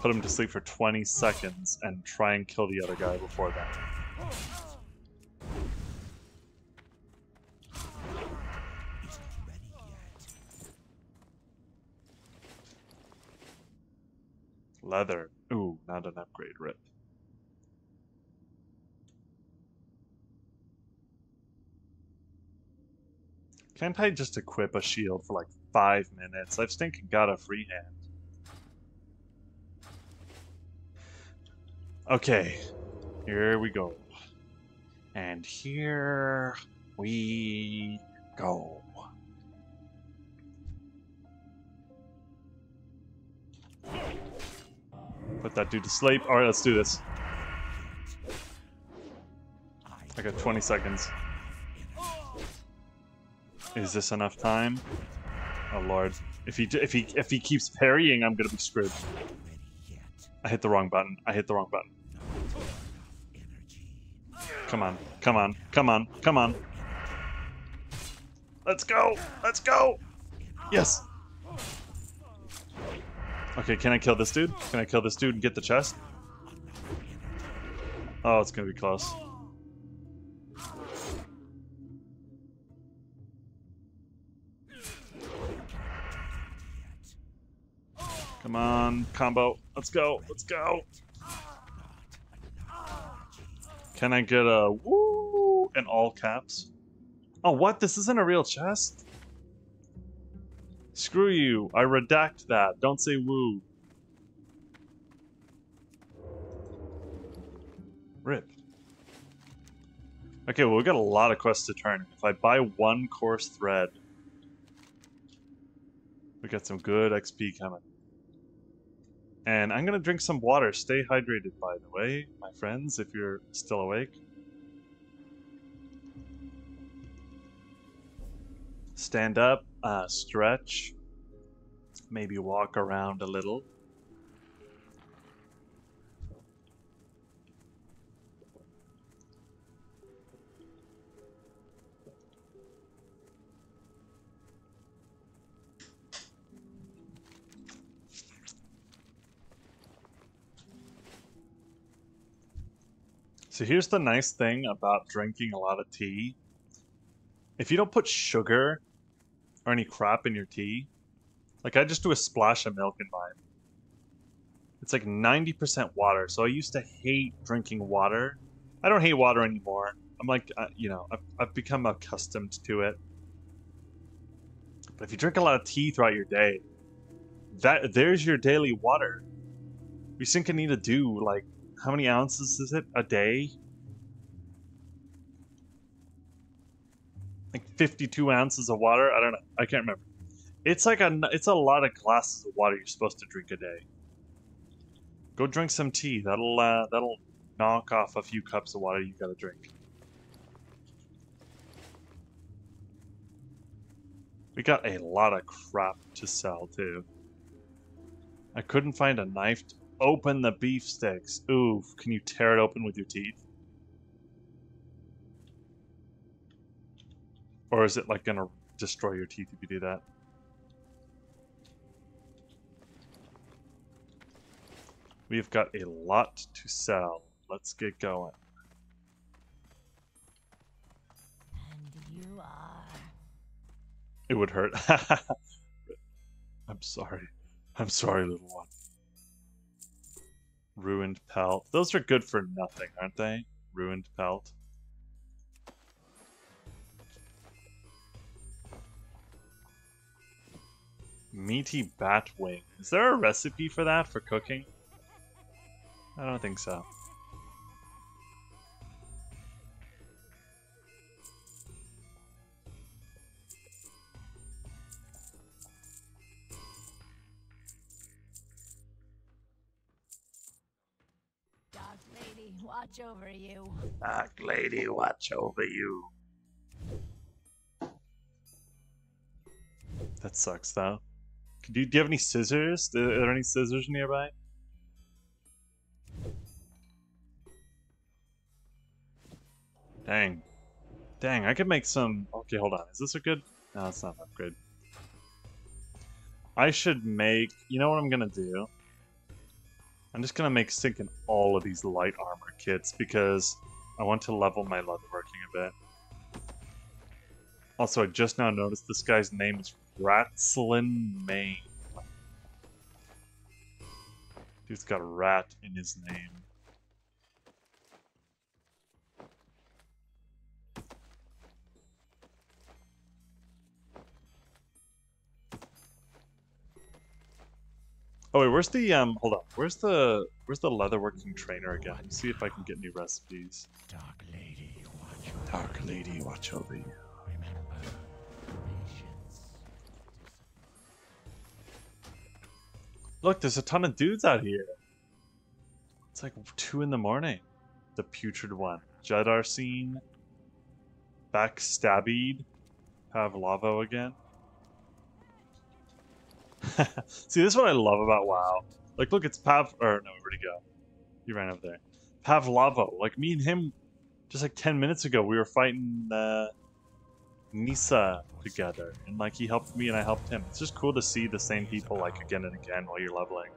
Put him to sleep for 20 seconds and try and kill the other guy before that. Leather. Ooh, not an upgrade rip. Can't I just equip a shield for like five minutes? I've stinking got a free hand. Okay, here we go. And here we go. Put that dude to sleep. Alright, let's do this. I got 20 seconds. Is this enough time? Oh lord. If he if he if he keeps parrying, I'm gonna be screwed. I hit the wrong button. I hit the wrong button. Come on. Come on. Come on. Come on. Let's go. Let's go. Yes. Okay, can I kill this dude? Can I kill this dude and get the chest? Oh, it's gonna be close. Come on, combo. Let's go. Let's go. Can I get a woo in all caps? Oh, what? This isn't a real chest? Screw you. I redact that. Don't say woo. Rip. Okay, well, we got a lot of quests to turn. If I buy one coarse thread, we got some good XP coming. And I'm gonna drink some water. Stay hydrated, by the way, my friends, if you're still awake. Stand up, uh, stretch, maybe walk around a little. So here's the nice thing about drinking a lot of tea. If you don't put sugar or any crap in your tea, like I just do a splash of milk in mine. It's like 90% water. So I used to hate drinking water. I don't hate water anymore. I'm like, uh, you know, I've, I've become accustomed to it. But if you drink a lot of tea throughout your day, that there's your daily water. We think I need to do like how many ounces is it a day? Like 52 ounces of water? I don't know. I can't remember. It's like a it's a lot of glasses of water you're supposed to drink a day. Go drink some tea. That'll uh, that'll knock off a few cups of water you gotta drink. We got a lot of crap to sell too. I couldn't find a knife to open the beef sticks. Ooh, can you tear it open with your teeth? Or is it like gonna destroy your teeth if you do that? We've got a lot to sell. Let's get going. And you are. It would hurt. I'm sorry. I'm sorry, little one. Ruined pelt. Those are good for nothing, aren't they? Ruined pelt. Meaty bat wing. Is there a recipe for that for cooking? I don't think so. Dog lady, watch over you. Dark lady, watch over you. That sucks, though. Could you, do you have any scissors? Are there any scissors nearby? Dang. Dang, I could make some... Okay, hold on. Is this a good... No, it's not an upgrade. I should make... You know what I'm gonna do? I'm just gonna make sinking all of these light armor kits because I want to level my leatherworking a bit. Also, I just now noticed this guy's name is Ratslin Maime. Dude's got a rat in his name. Oh wait, where's the um? Hold on, where's the where's the leatherworking trainer again? Let me see if I can get new recipes. Dark lady, watch over Dark lady, watch over you. Look, there's a ton of dudes out here. It's like two in the morning. The putrid one, Jedar scene, backstabbied, Pavlovo again. See, this is what I love about WoW. Like, look, it's Pav. Or no, where'd he go? He ran over there. Pavlovo. Like me and him, just like ten minutes ago, we were fighting uh, Nissa together, and like he helped me and I helped him. It's just cool to see the same people like again and again while you're leveling.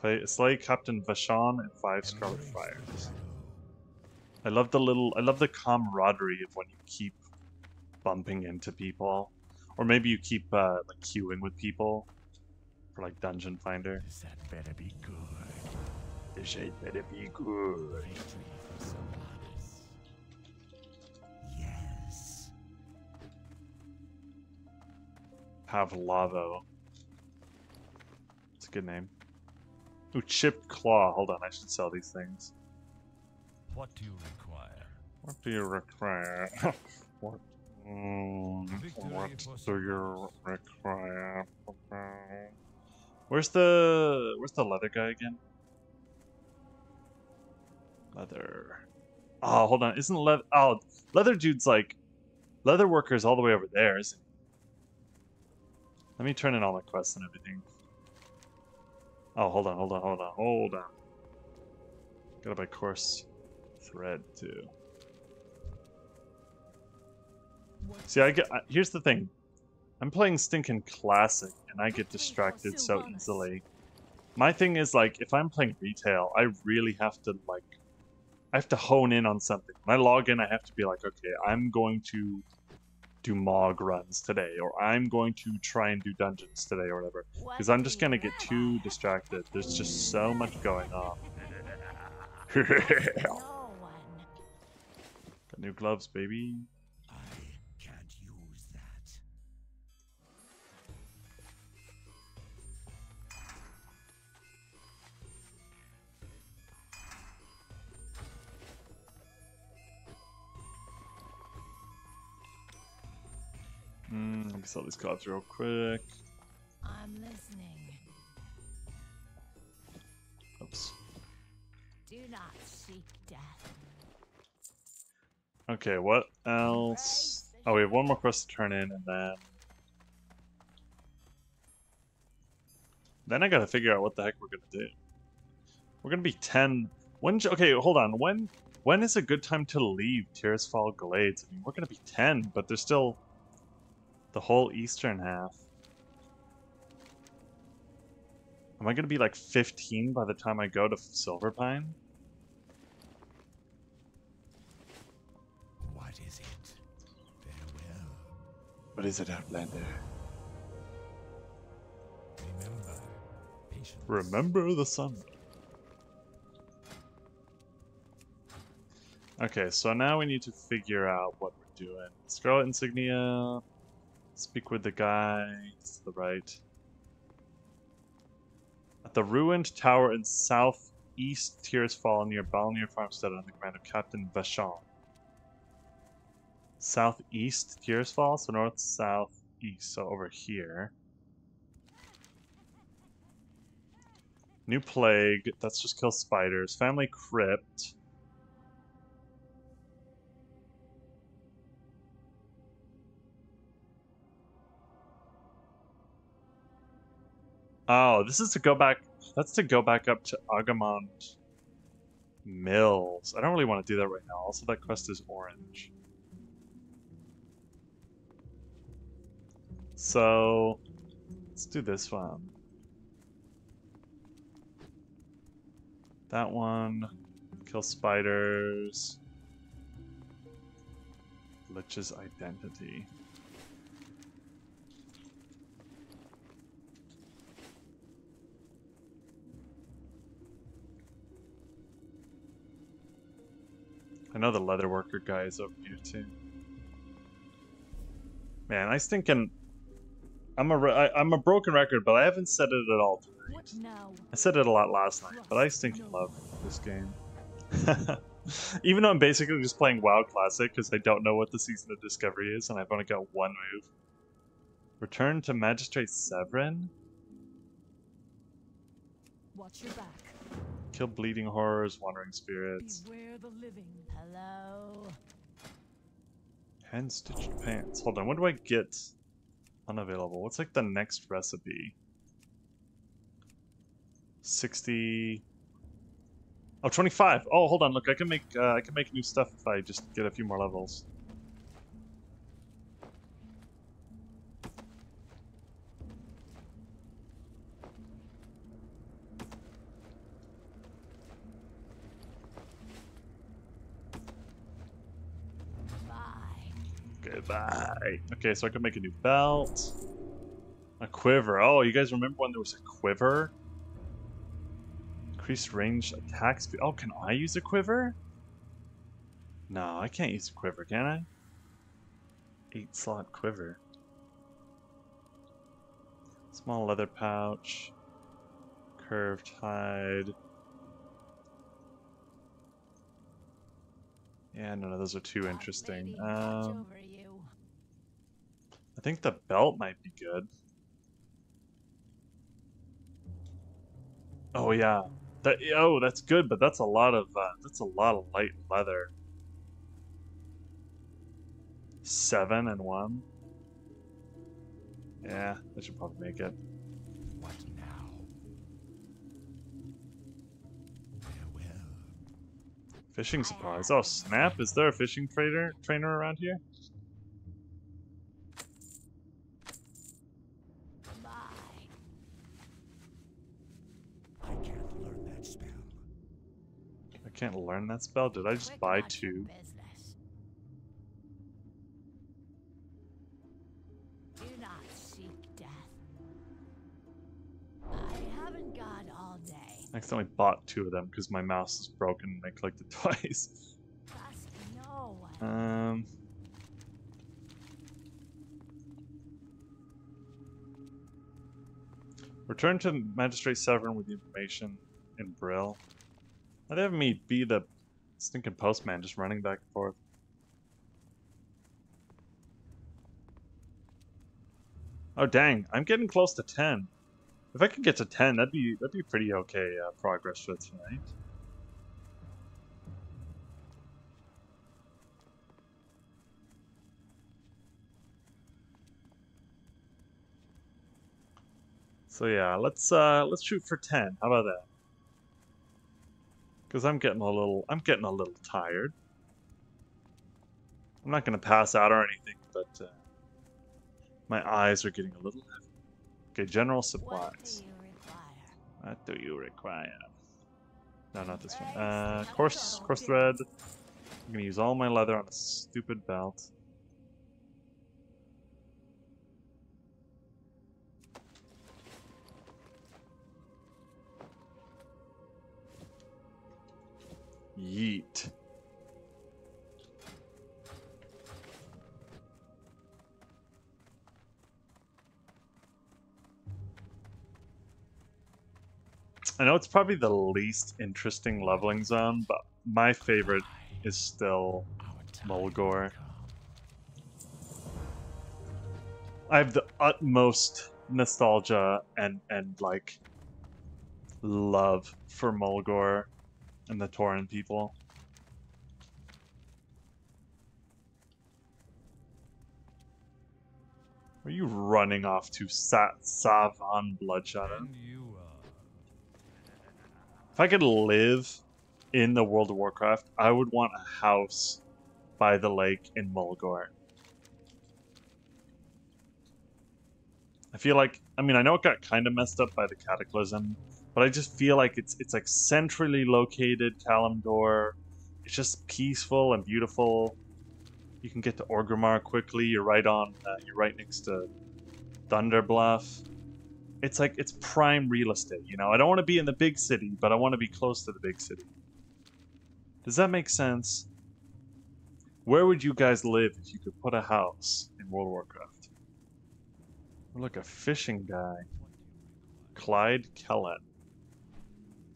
Play slay Captain Vachon and five Scarlet Friars. I love the little. I love the camaraderie of when you keep bumping into people, or maybe you keep uh, like queuing with people for like Dungeon Finder. This better be good. This ain't better be good. Pavlovo. It's a good name. Ooh, chipped claw. Hold on, I should sell these things. What do you require? What do you require? what? Mm, what do you require? Where's the Where's the leather guy again? Leather. Oh, hold on. Isn't leather? Oh, leather dude's like leather worker's all the way over there, isn't he? Let me turn in all my quests and everything. Oh, hold on, hold on, hold on, hold on. Gotta buy course thread too. See, I get. I, here's the thing. I'm playing stinking classic, and I get distracted so easily. My thing is like, if I'm playing retail, I really have to like, I have to hone in on something. When I log in, I have to be like, okay, I'm going to do Mog runs today, or I'm going to try and do dungeons today, or whatever. Because I'm just gonna get too distracted. There's just so much going on. Got new gloves, baby. Mm, let me sell these cards real quick. I'm listening. Oops. Do not seek death. Okay, what else? Oh, we have one more quest to turn in, and then... Then I gotta figure out what the heck we're gonna do. We're gonna be 10... When... Okay, hold on. When when is a good time to leave Tirisfal Glades? I mean, we're gonna be 10, but there's still the whole eastern half. Am I gonna be like 15 by the time I go to Silverpine? What is it? Farewell. What is it, Outlander? Remember, patience. Remember the sun. Okay, so now we need to figure out what we're doing. Scarlet insignia. Speak with the guy to the right. At the ruined tower in southeast Tirisfal near Balnir Farmstead under the command of Captain Vachon. Southeast Tirisfal, so north, south, east, so over here. New plague. That's just kill spiders. Family crypt. Oh, this is to go back. That's to go back up to Agamand Mills. I don't really want to do that right now. Also, that quest is orange. So, let's do this one. That one. Kill spiders. Lich's identity. I know the leather worker guy is over here too. Man, I was thinking. I'm a re- I, I'm a broken record, but I haven't said it at all tonight. I said it a lot last night, but I stinking love this game. Even though I'm basically just playing WoW Classic because I don't know what the Season of Discovery is and I've only got one move. Return to Magistrate Sevren? Watch your back. Kill Bleeding Horrors, Wandering Spirits. Beware the living. Hello. Hand stitched pants. Hold on, what do I get? Unavailable. What's like the next recipe? 60. Oh, 25. Oh, hold on. Look, I can make uh, I can make new stuff if I just get a few more levels. Bye. Goodbye. Okay, so I can make a new belt. A quiver. Oh, you guys remember when there was a quiver? Increased range attack speed. Oh, can I use a quiver? No, I can't use a quiver, can I? Eight slot quiver. Small leather pouch. Curved hide. Yeah, no, of those are too interesting. Um. I think the belt might be good. Oh yeah, that oh that's good, but that's a lot of uh, that's a lot of light leather. Seven and one. Yeah, I should probably make it. What now? Farewell. Fishing supplies. Oh snap! Is there a fishing trader trainer around here? Bye. I can't learn that spell. I can't learn that spell. Did I just buy two? Do not seek death. I haven't got all day. Accidentally bought two of them because my mouse is broken and I clicked it twice. Um. Return to Magistrate Sevren with the information in Brill. Why they have me be the stinking postman just running back and forth? Oh dang, I'm getting close to 10. If I could get to 10, that'd be that'd be pretty okay uh, progress for tonight. So yeah, let's uh let's shoot for 10. How about that? Cuz I'm getting a little I'm getting a little tired. I'm not going to pass out or anything, but uh, my eyes are getting a little heavy. Okay, general What supplies. do you require? What do you require? No, not this one. Uh, coarse, coarse thread. I'm gonna use all my leather on a stupid belt. Yeet. I know it's probably the least interesting leveling zone, but my favorite is still Mulgore. I have the utmost nostalgia and and like love for Mulgore and the Tauren people. Are you running off to Sa- Savan Bloodshadow? And you are. If I could live in the World of Warcraft, I would want a house by the lake in Mulgore. I feel like I mean I know it got kind of messed up by the Cataclysm, but I just feel like it's it's like centrally located Kalimdor. It's just peaceful and beautiful. You can get to Orgrimmar quickly. You're right on. Uh, you're right next to Thunder Bluff it's like it's prime real estate you know i don't want to be in the big city but i want to be close to the big city does that make sense where would you guys live if you could put a house in world of warcraft look a fishing guy clyde kellen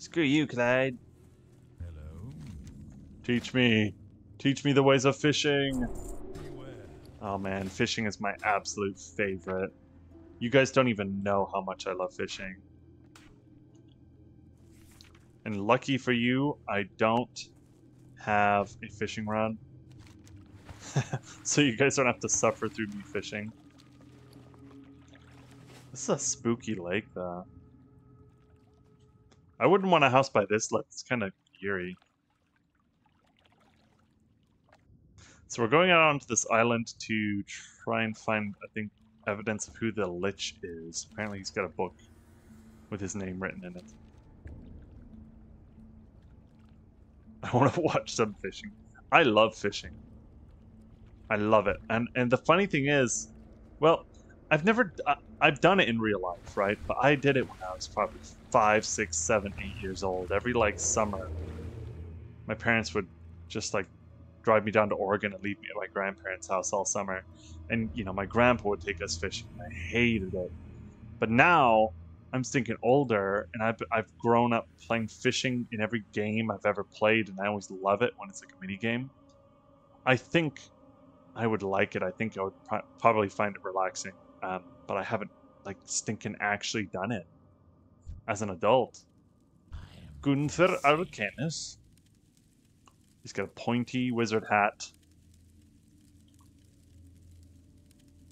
screw you clyde Hello. teach me teach me the ways of fishing oh man fishing is my absolute favorite you guys don't even know how much I love fishing. And lucky for you, I don't have a fishing rod. so you guys don't have to suffer through me fishing. This is a spooky lake, though. I wouldn't want a house by this lake. It's kind of eerie. So we're going out onto this island to try and find, I think, evidence of who the Lich is. Apparently he's got a book with his name written in it. I want to watch some fishing. I love fishing. I love it. And and the funny thing is, well, I've never I've done it in real life, right? But I did it when I was probably five, six, seven, eight years old. Every like summer, my parents would just like drive me down to Oregon and leave me at my grandparents' house all summer. And you know, my grandpa would take us fishing. I hated it. But now I'm thinking older, and I've I've grown up playing fishing in every game I've ever played, and I always love it when it's like a mini game. I think I would like it. I think I would pro- probably find it relaxing. Um, but I haven't like stinking actually done it as an adult. Gunther Arcanus. He's got a pointy wizard hat.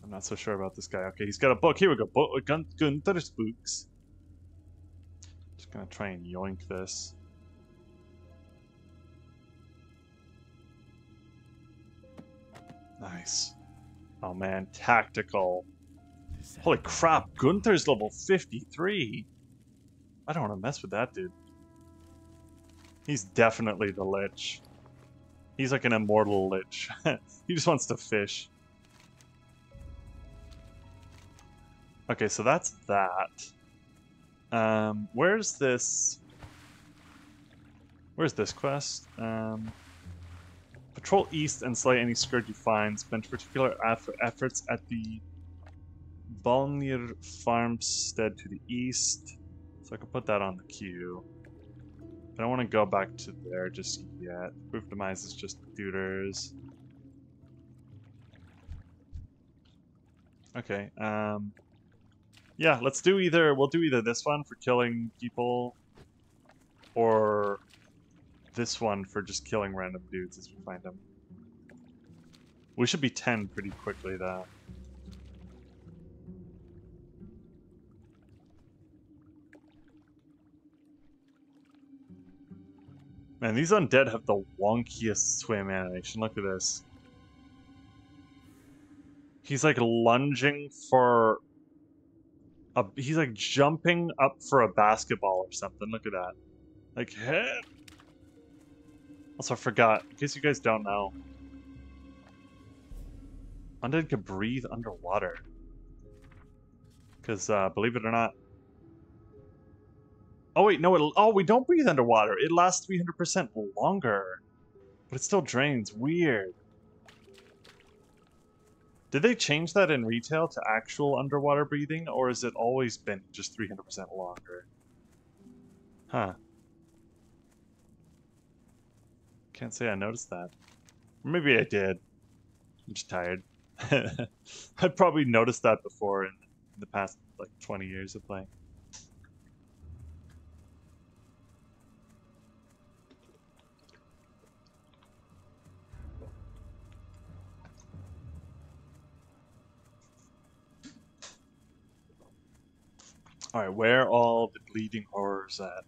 I'm not so sure about this guy. Okay, he's got a book. Here we go. Bo- Gun- Gunther's books. Just gonna try and yoink this. Nice. Oh man, tactical. Holy crap, Gunther's level 53. I don't want to mess with that dude. He's definitely the Lich. He's like an immortal Lich. he just wants to fish. Okay, so that's that. Um, where's this? Where's this quest? Um, patrol east and slay any scourge you find. Spend particular eff- efforts at the Balnir Farmstead to the east. So I can put that on the queue. I don't want to go back to there just yet. Proof demise is just tutors. Okay, um... Yeah, let's do either, we'll do either this one for killing people, or this one for just killing random dudes as we find them. We should be 10 pretty quickly, though. Man, these undead have the wonkiest swim animation. Look at this. He's like lunging for a, he's like jumping up for a basketball or something. Look at that. Like, hey. Also, I forgot, in case you guys don't know, Undead can breathe underwater. Because, uh, believe it or not, Oh wait, no. It, oh, we don't breathe underwater. It lasts 300% longer, but it still drains. Weird. Did they change that in retail to actual underwater breathing, or has it always been just 300% longer? Huh. Can't say I noticed that. Or maybe I did. I'm just tired. I probably noticed that before in the past like 20 years of playing. Alright, where are all the bleeding horrors at?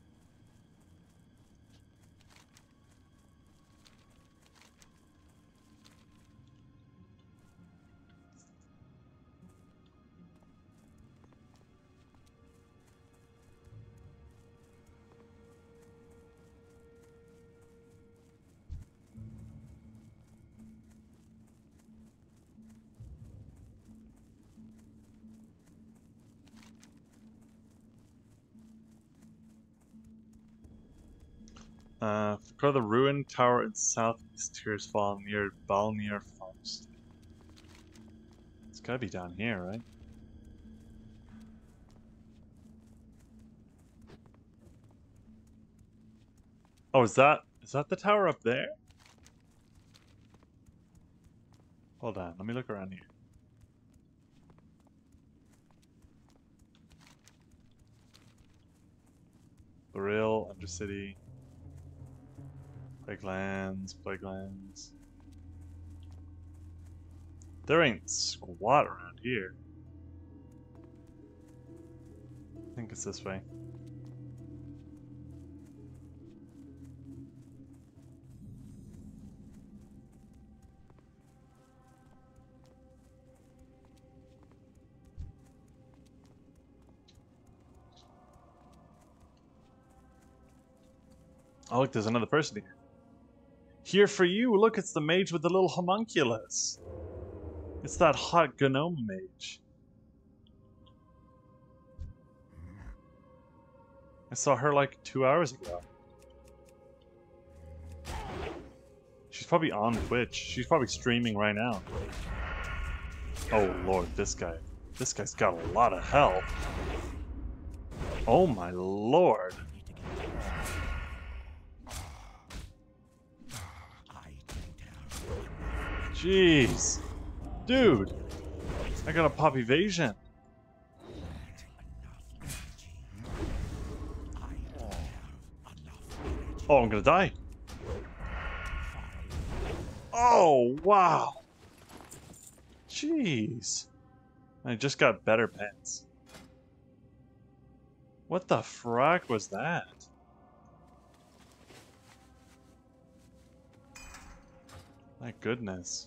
Uh, go the ruined tower in southeast Tirisfal near Balnir Faust. It's gotta be down here, right? Oh, is that is that the tower up there? Hold on, let me look around here. The real Undercity. Plaguelands, Plaguelands. There ain't squat around here. I think it's this way. Oh, look, there's another person here. Here for you. Look, it's the mage with the little homunculus. It's that hot gnome mage. I saw her like two hours ago. She's probably on Twitch. She's probably streaming right now. Oh lord, this guy. This guy's got a lot of health. Oh my lord. Jeez. Dude. I got a pop evasion. Oh, I'm gonna die. Oh, wow. Jeez. I just got better pets. What the frack was that? My goodness.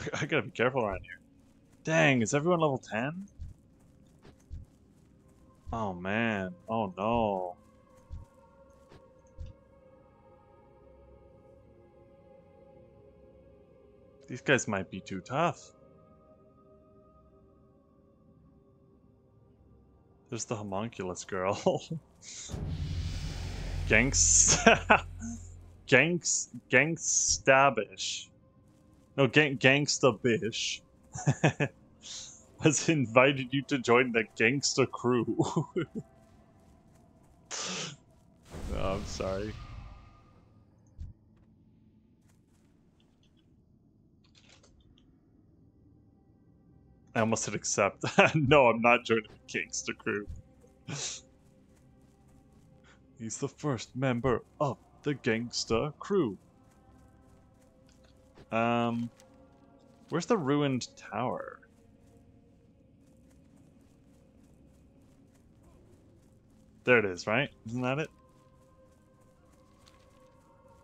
I gotta be careful around here. Dang, is everyone level 10? Oh man. Oh no. These guys might be too tough. There's the homunculus girl. Gangs. Gangs. Gangstabish. No, gang gangsta bish has invited you to join the gangsta crew. oh, I'm sorry. I almost hit accept. no, I'm not joining the gangsta crew. He's the first member of the gangsta crew. Um, where's the ruined tower? There it is, right? Isn't that it?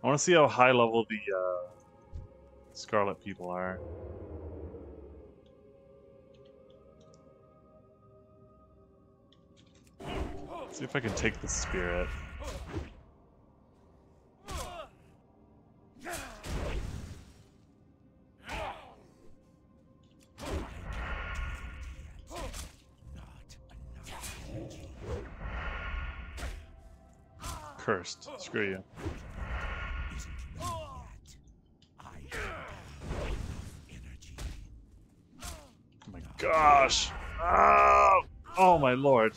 I want to see how high level the uh, Scarlet people are. See if I can take the spirit. Cursed. Screw you. Oh my gosh! Oh, oh my lord!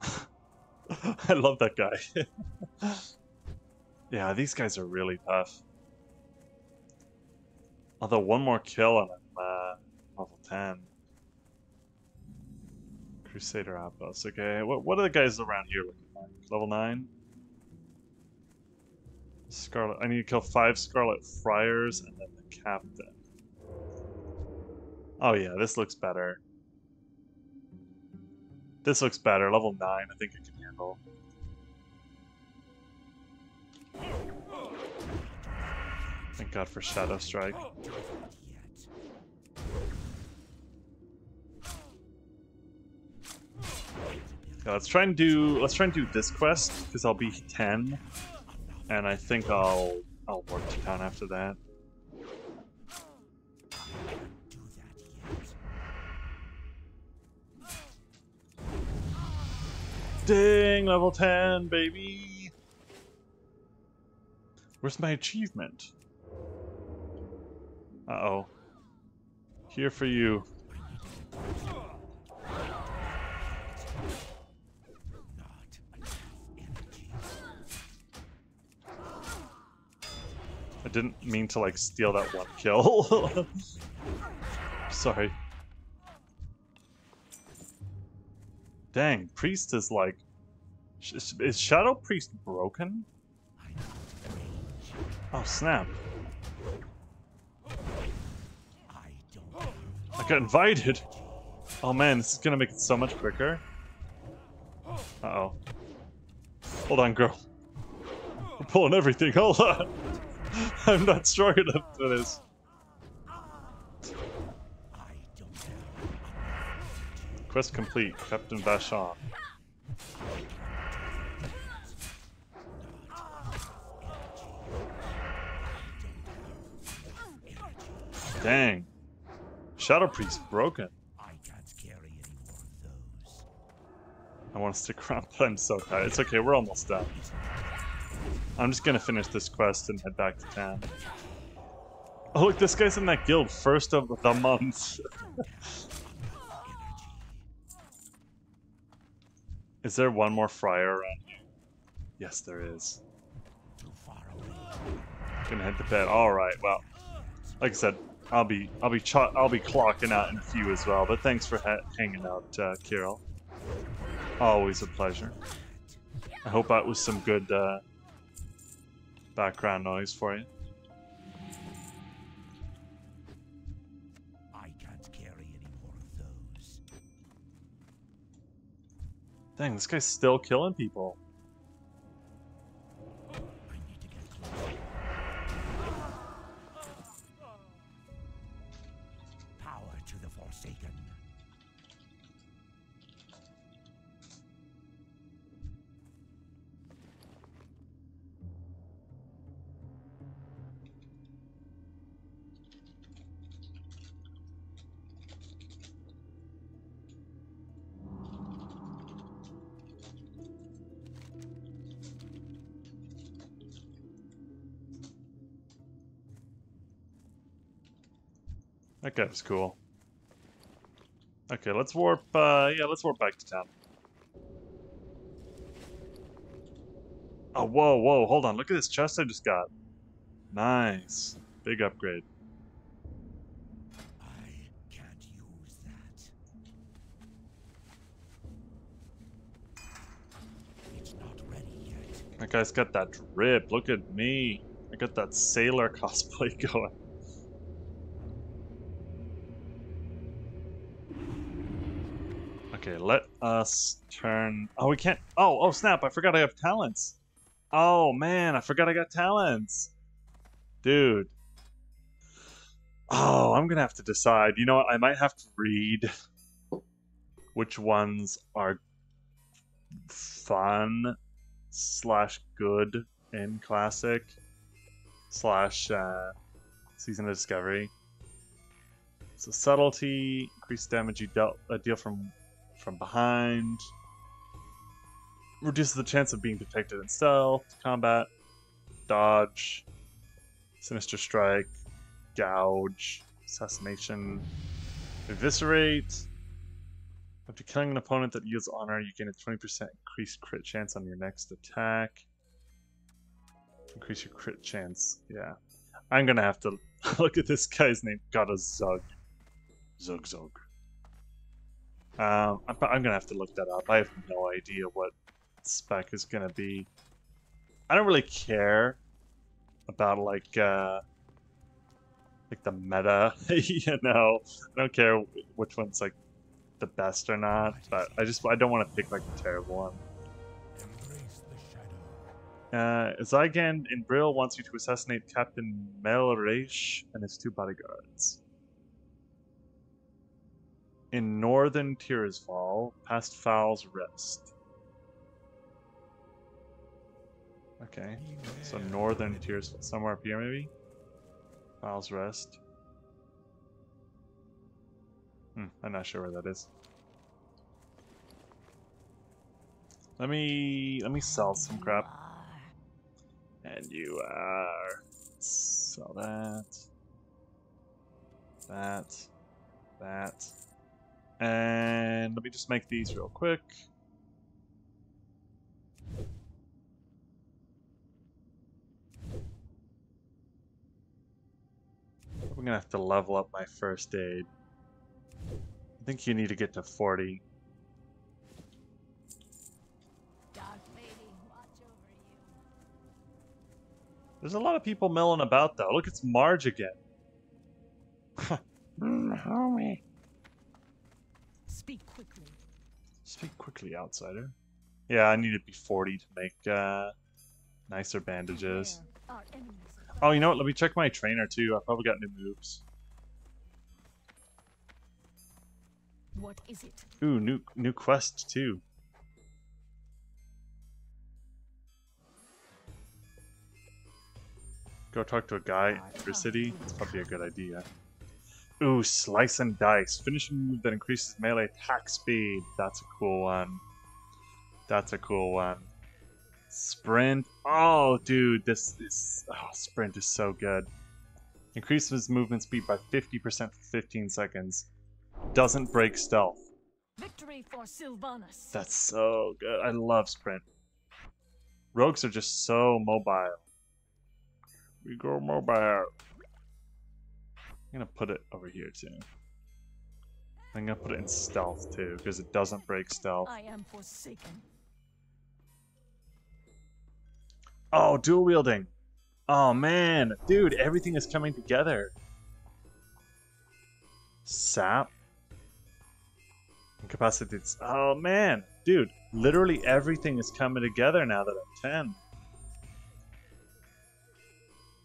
I love that guy. yeah, these guys are really tough. Although one more kill and I'm uh, level 10. Crusader Outpost. Okay, what, what are the guys around here looking like? Level 9? Scarlet. I need to kill five Scarlet Friars and then the Captain. Oh yeah, this looks better. This looks better. Level 9, I think I can handle. Thank God for Shadow Strike. Yeah, let's try and do let's try and do this quest because I'll be 10 and I think I'll I'll work to town after that. Ding, level 10, baby. Where's my achievement? Uh-oh. Here for you. Didn't mean to like steal that one kill. Sorry. Dang, priest is like is Shadow Priest broken? Oh snap. I got invited. Oh man, this is gonna make it so much quicker. Uh oh. Hold on, girl. I'm pulling everything. Hold on. I'm not strong enough for this. Quest complete, Captain Vachon. Dang. Shadow Priest broken. I want to stick around, but I'm so tired. It's okay, we're almost done. I'm just gonna finish this quest and head back to town. Oh look, this guy's in that guild, first of the month. is there one more friar around here? Yes, there is. Gonna head to bed. All right. Well, like I said, I'll be I'll be I'll be clocking out in a few as well. But thanks for ha- hanging out, uh, Kirill. Always a pleasure. I hope that was some good uh, background noise for you. I can't carry any more of those. Dang, this guy's still killing people. That was cool. Okay, let's warp. Uh, yeah, let's warp back to town. Oh, whoa, whoa! Hold on. Look at this chest I just got. Nice, big upgrade. I can't use that. It's not ready yet. That guy's got that drip. Look at me. I got that sailor cosplay going. Okay, let us turn. Oh, we can't. Oh, oh, snap! I forgot I have talents. Oh man, I forgot I got talents. Dude. Oh, I'm gonna have to decide. You know what? I might have to read which ones are fun slash good in classic slash uh, season of discovery So subtlety, increased damage you dealt a deal from from behind. Reduces the chance of being detected in stealth, combat, dodge, sinister strike, gouge, assassination, eviscerate. After killing an opponent that yields honor, you gain a 20% increased crit chance on your next attack. Increase your crit chance. Yeah. I'm gonna have to look at this guy's name. Got a Zug. Zug Zug. Um, I'm, I'm gonna have to look that up. I have no idea what spec is gonna be. I don't really care about like uh like the meta, you know. I don't care which one's like the best or not, but I just I don't want to pick like the terrible one. Uh, Zygand in Brill wants you to assassinate Captain Melrache and his two bodyguards. In northern Tirisfal, past Faol's Rest. Okay, so northern Tirisfal, somewhere up here maybe? Faol's Rest. Hmm, I'm not sure where that is. Let me let me sell some crap. And you are. Sell that. That. That. And let me just make these real quick. I'm gonna have to level up my first aid. I think you need to get to 40. Dark Lady, watch over you. There's a lot of people milling about though. Look, it's Marge again. Mm, homie. Speak quickly. Speak quickly, outsider. Yeah, I need to be 40 to make uh, nicer bandages. Beware, Our enemies are Oh, you know what? Let me check my trainer too. I probably got new moves. What is it? Ooh, new new quest too. Go talk to a guy in River City. It's probably a good idea. Ooh, slice and dice. Finishing move that increases melee attack speed. That's a cool one. That's a cool one. Sprint. Oh, dude, this is oh, sprint is so good. Increases movement speed by 50% for 15 seconds. Doesn't break stealth. Victory for Sylvanas. That's so good. I love sprint. Rogues are just so mobile. We go mobile. I'm gonna put it over here too. I'm gonna put it in stealth too, because it doesn't break stealth. I am forsaken. Oh, dual wielding. Oh man, dude, everything is coming together. Sap. Incapacitates. Oh man, dude, literally everything is coming together now that I'm 10.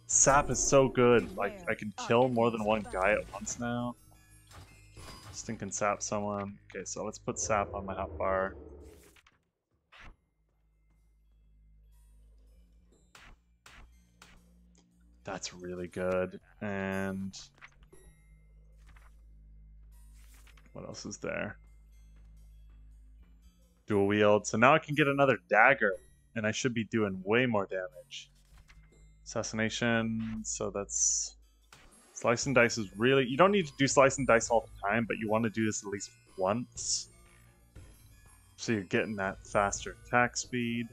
Sap is so good. Like, I can kill more than one guy at once now. Stinking sap someone. Okay, so let's put sap on my hot hotbar. That's really good. And what else is there? Dual wield. So now I can get another dagger, and I should be doing way more damage. Assassination. So that's slice and dice is really. You don't need to do slice and dice all the time, but you want to do this at least once. So you're getting that faster attack speed.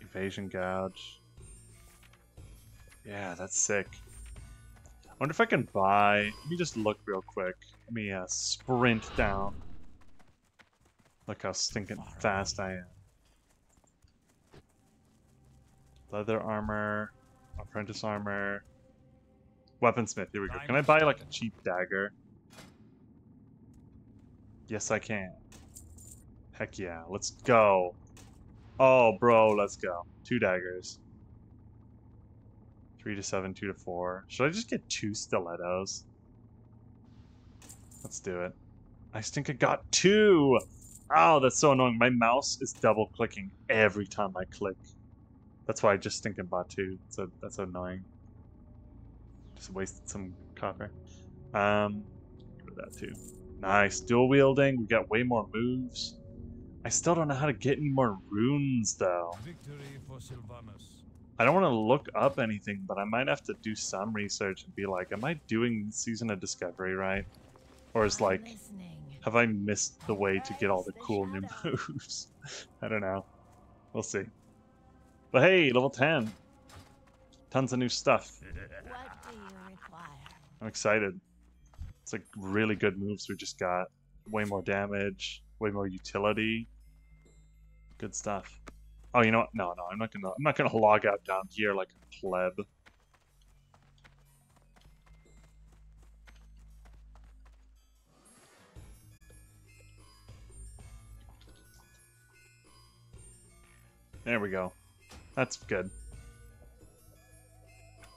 Evasion gouge. Yeah, that's sick. I wonder if I can buy. Let me just look real quick. Let me uh, sprint down. Look how stinking fast I am. Leather armor, apprentice armor, weaponsmith. Here we go. Can I buy like a cheap dagger? Yes, I can. Heck yeah, let's go. Oh, bro, let's go. Two daggers. Three to seven, two to four. Should I just get two stilettos? Let's do it. I think I got two! Oh, that's so annoying. My mouse is double clicking every time I click. That's why I just think I bought two. So that's annoying. Just wasted some copper. Um, get rid of that too. Nice. Dual wielding. We got way more moves. I still don't know how to get any more runes though. Victory for Sylvanas. I don't want to look up anything, but I might have to do some research and be like, am I doing Season of Discovery right? Or is like, Listening. have I missed the way to get all the cool new moves? I don't know. We'll see. But hey, level 10. Tons of new stuff. What do you require? I'm excited. It's like really good moves we just got. Way more damage, way more utility. Good stuff. Oh, you know what? No, no, I'm not gonna I'm not gonna log out down here like a pleb. There we go. That's good.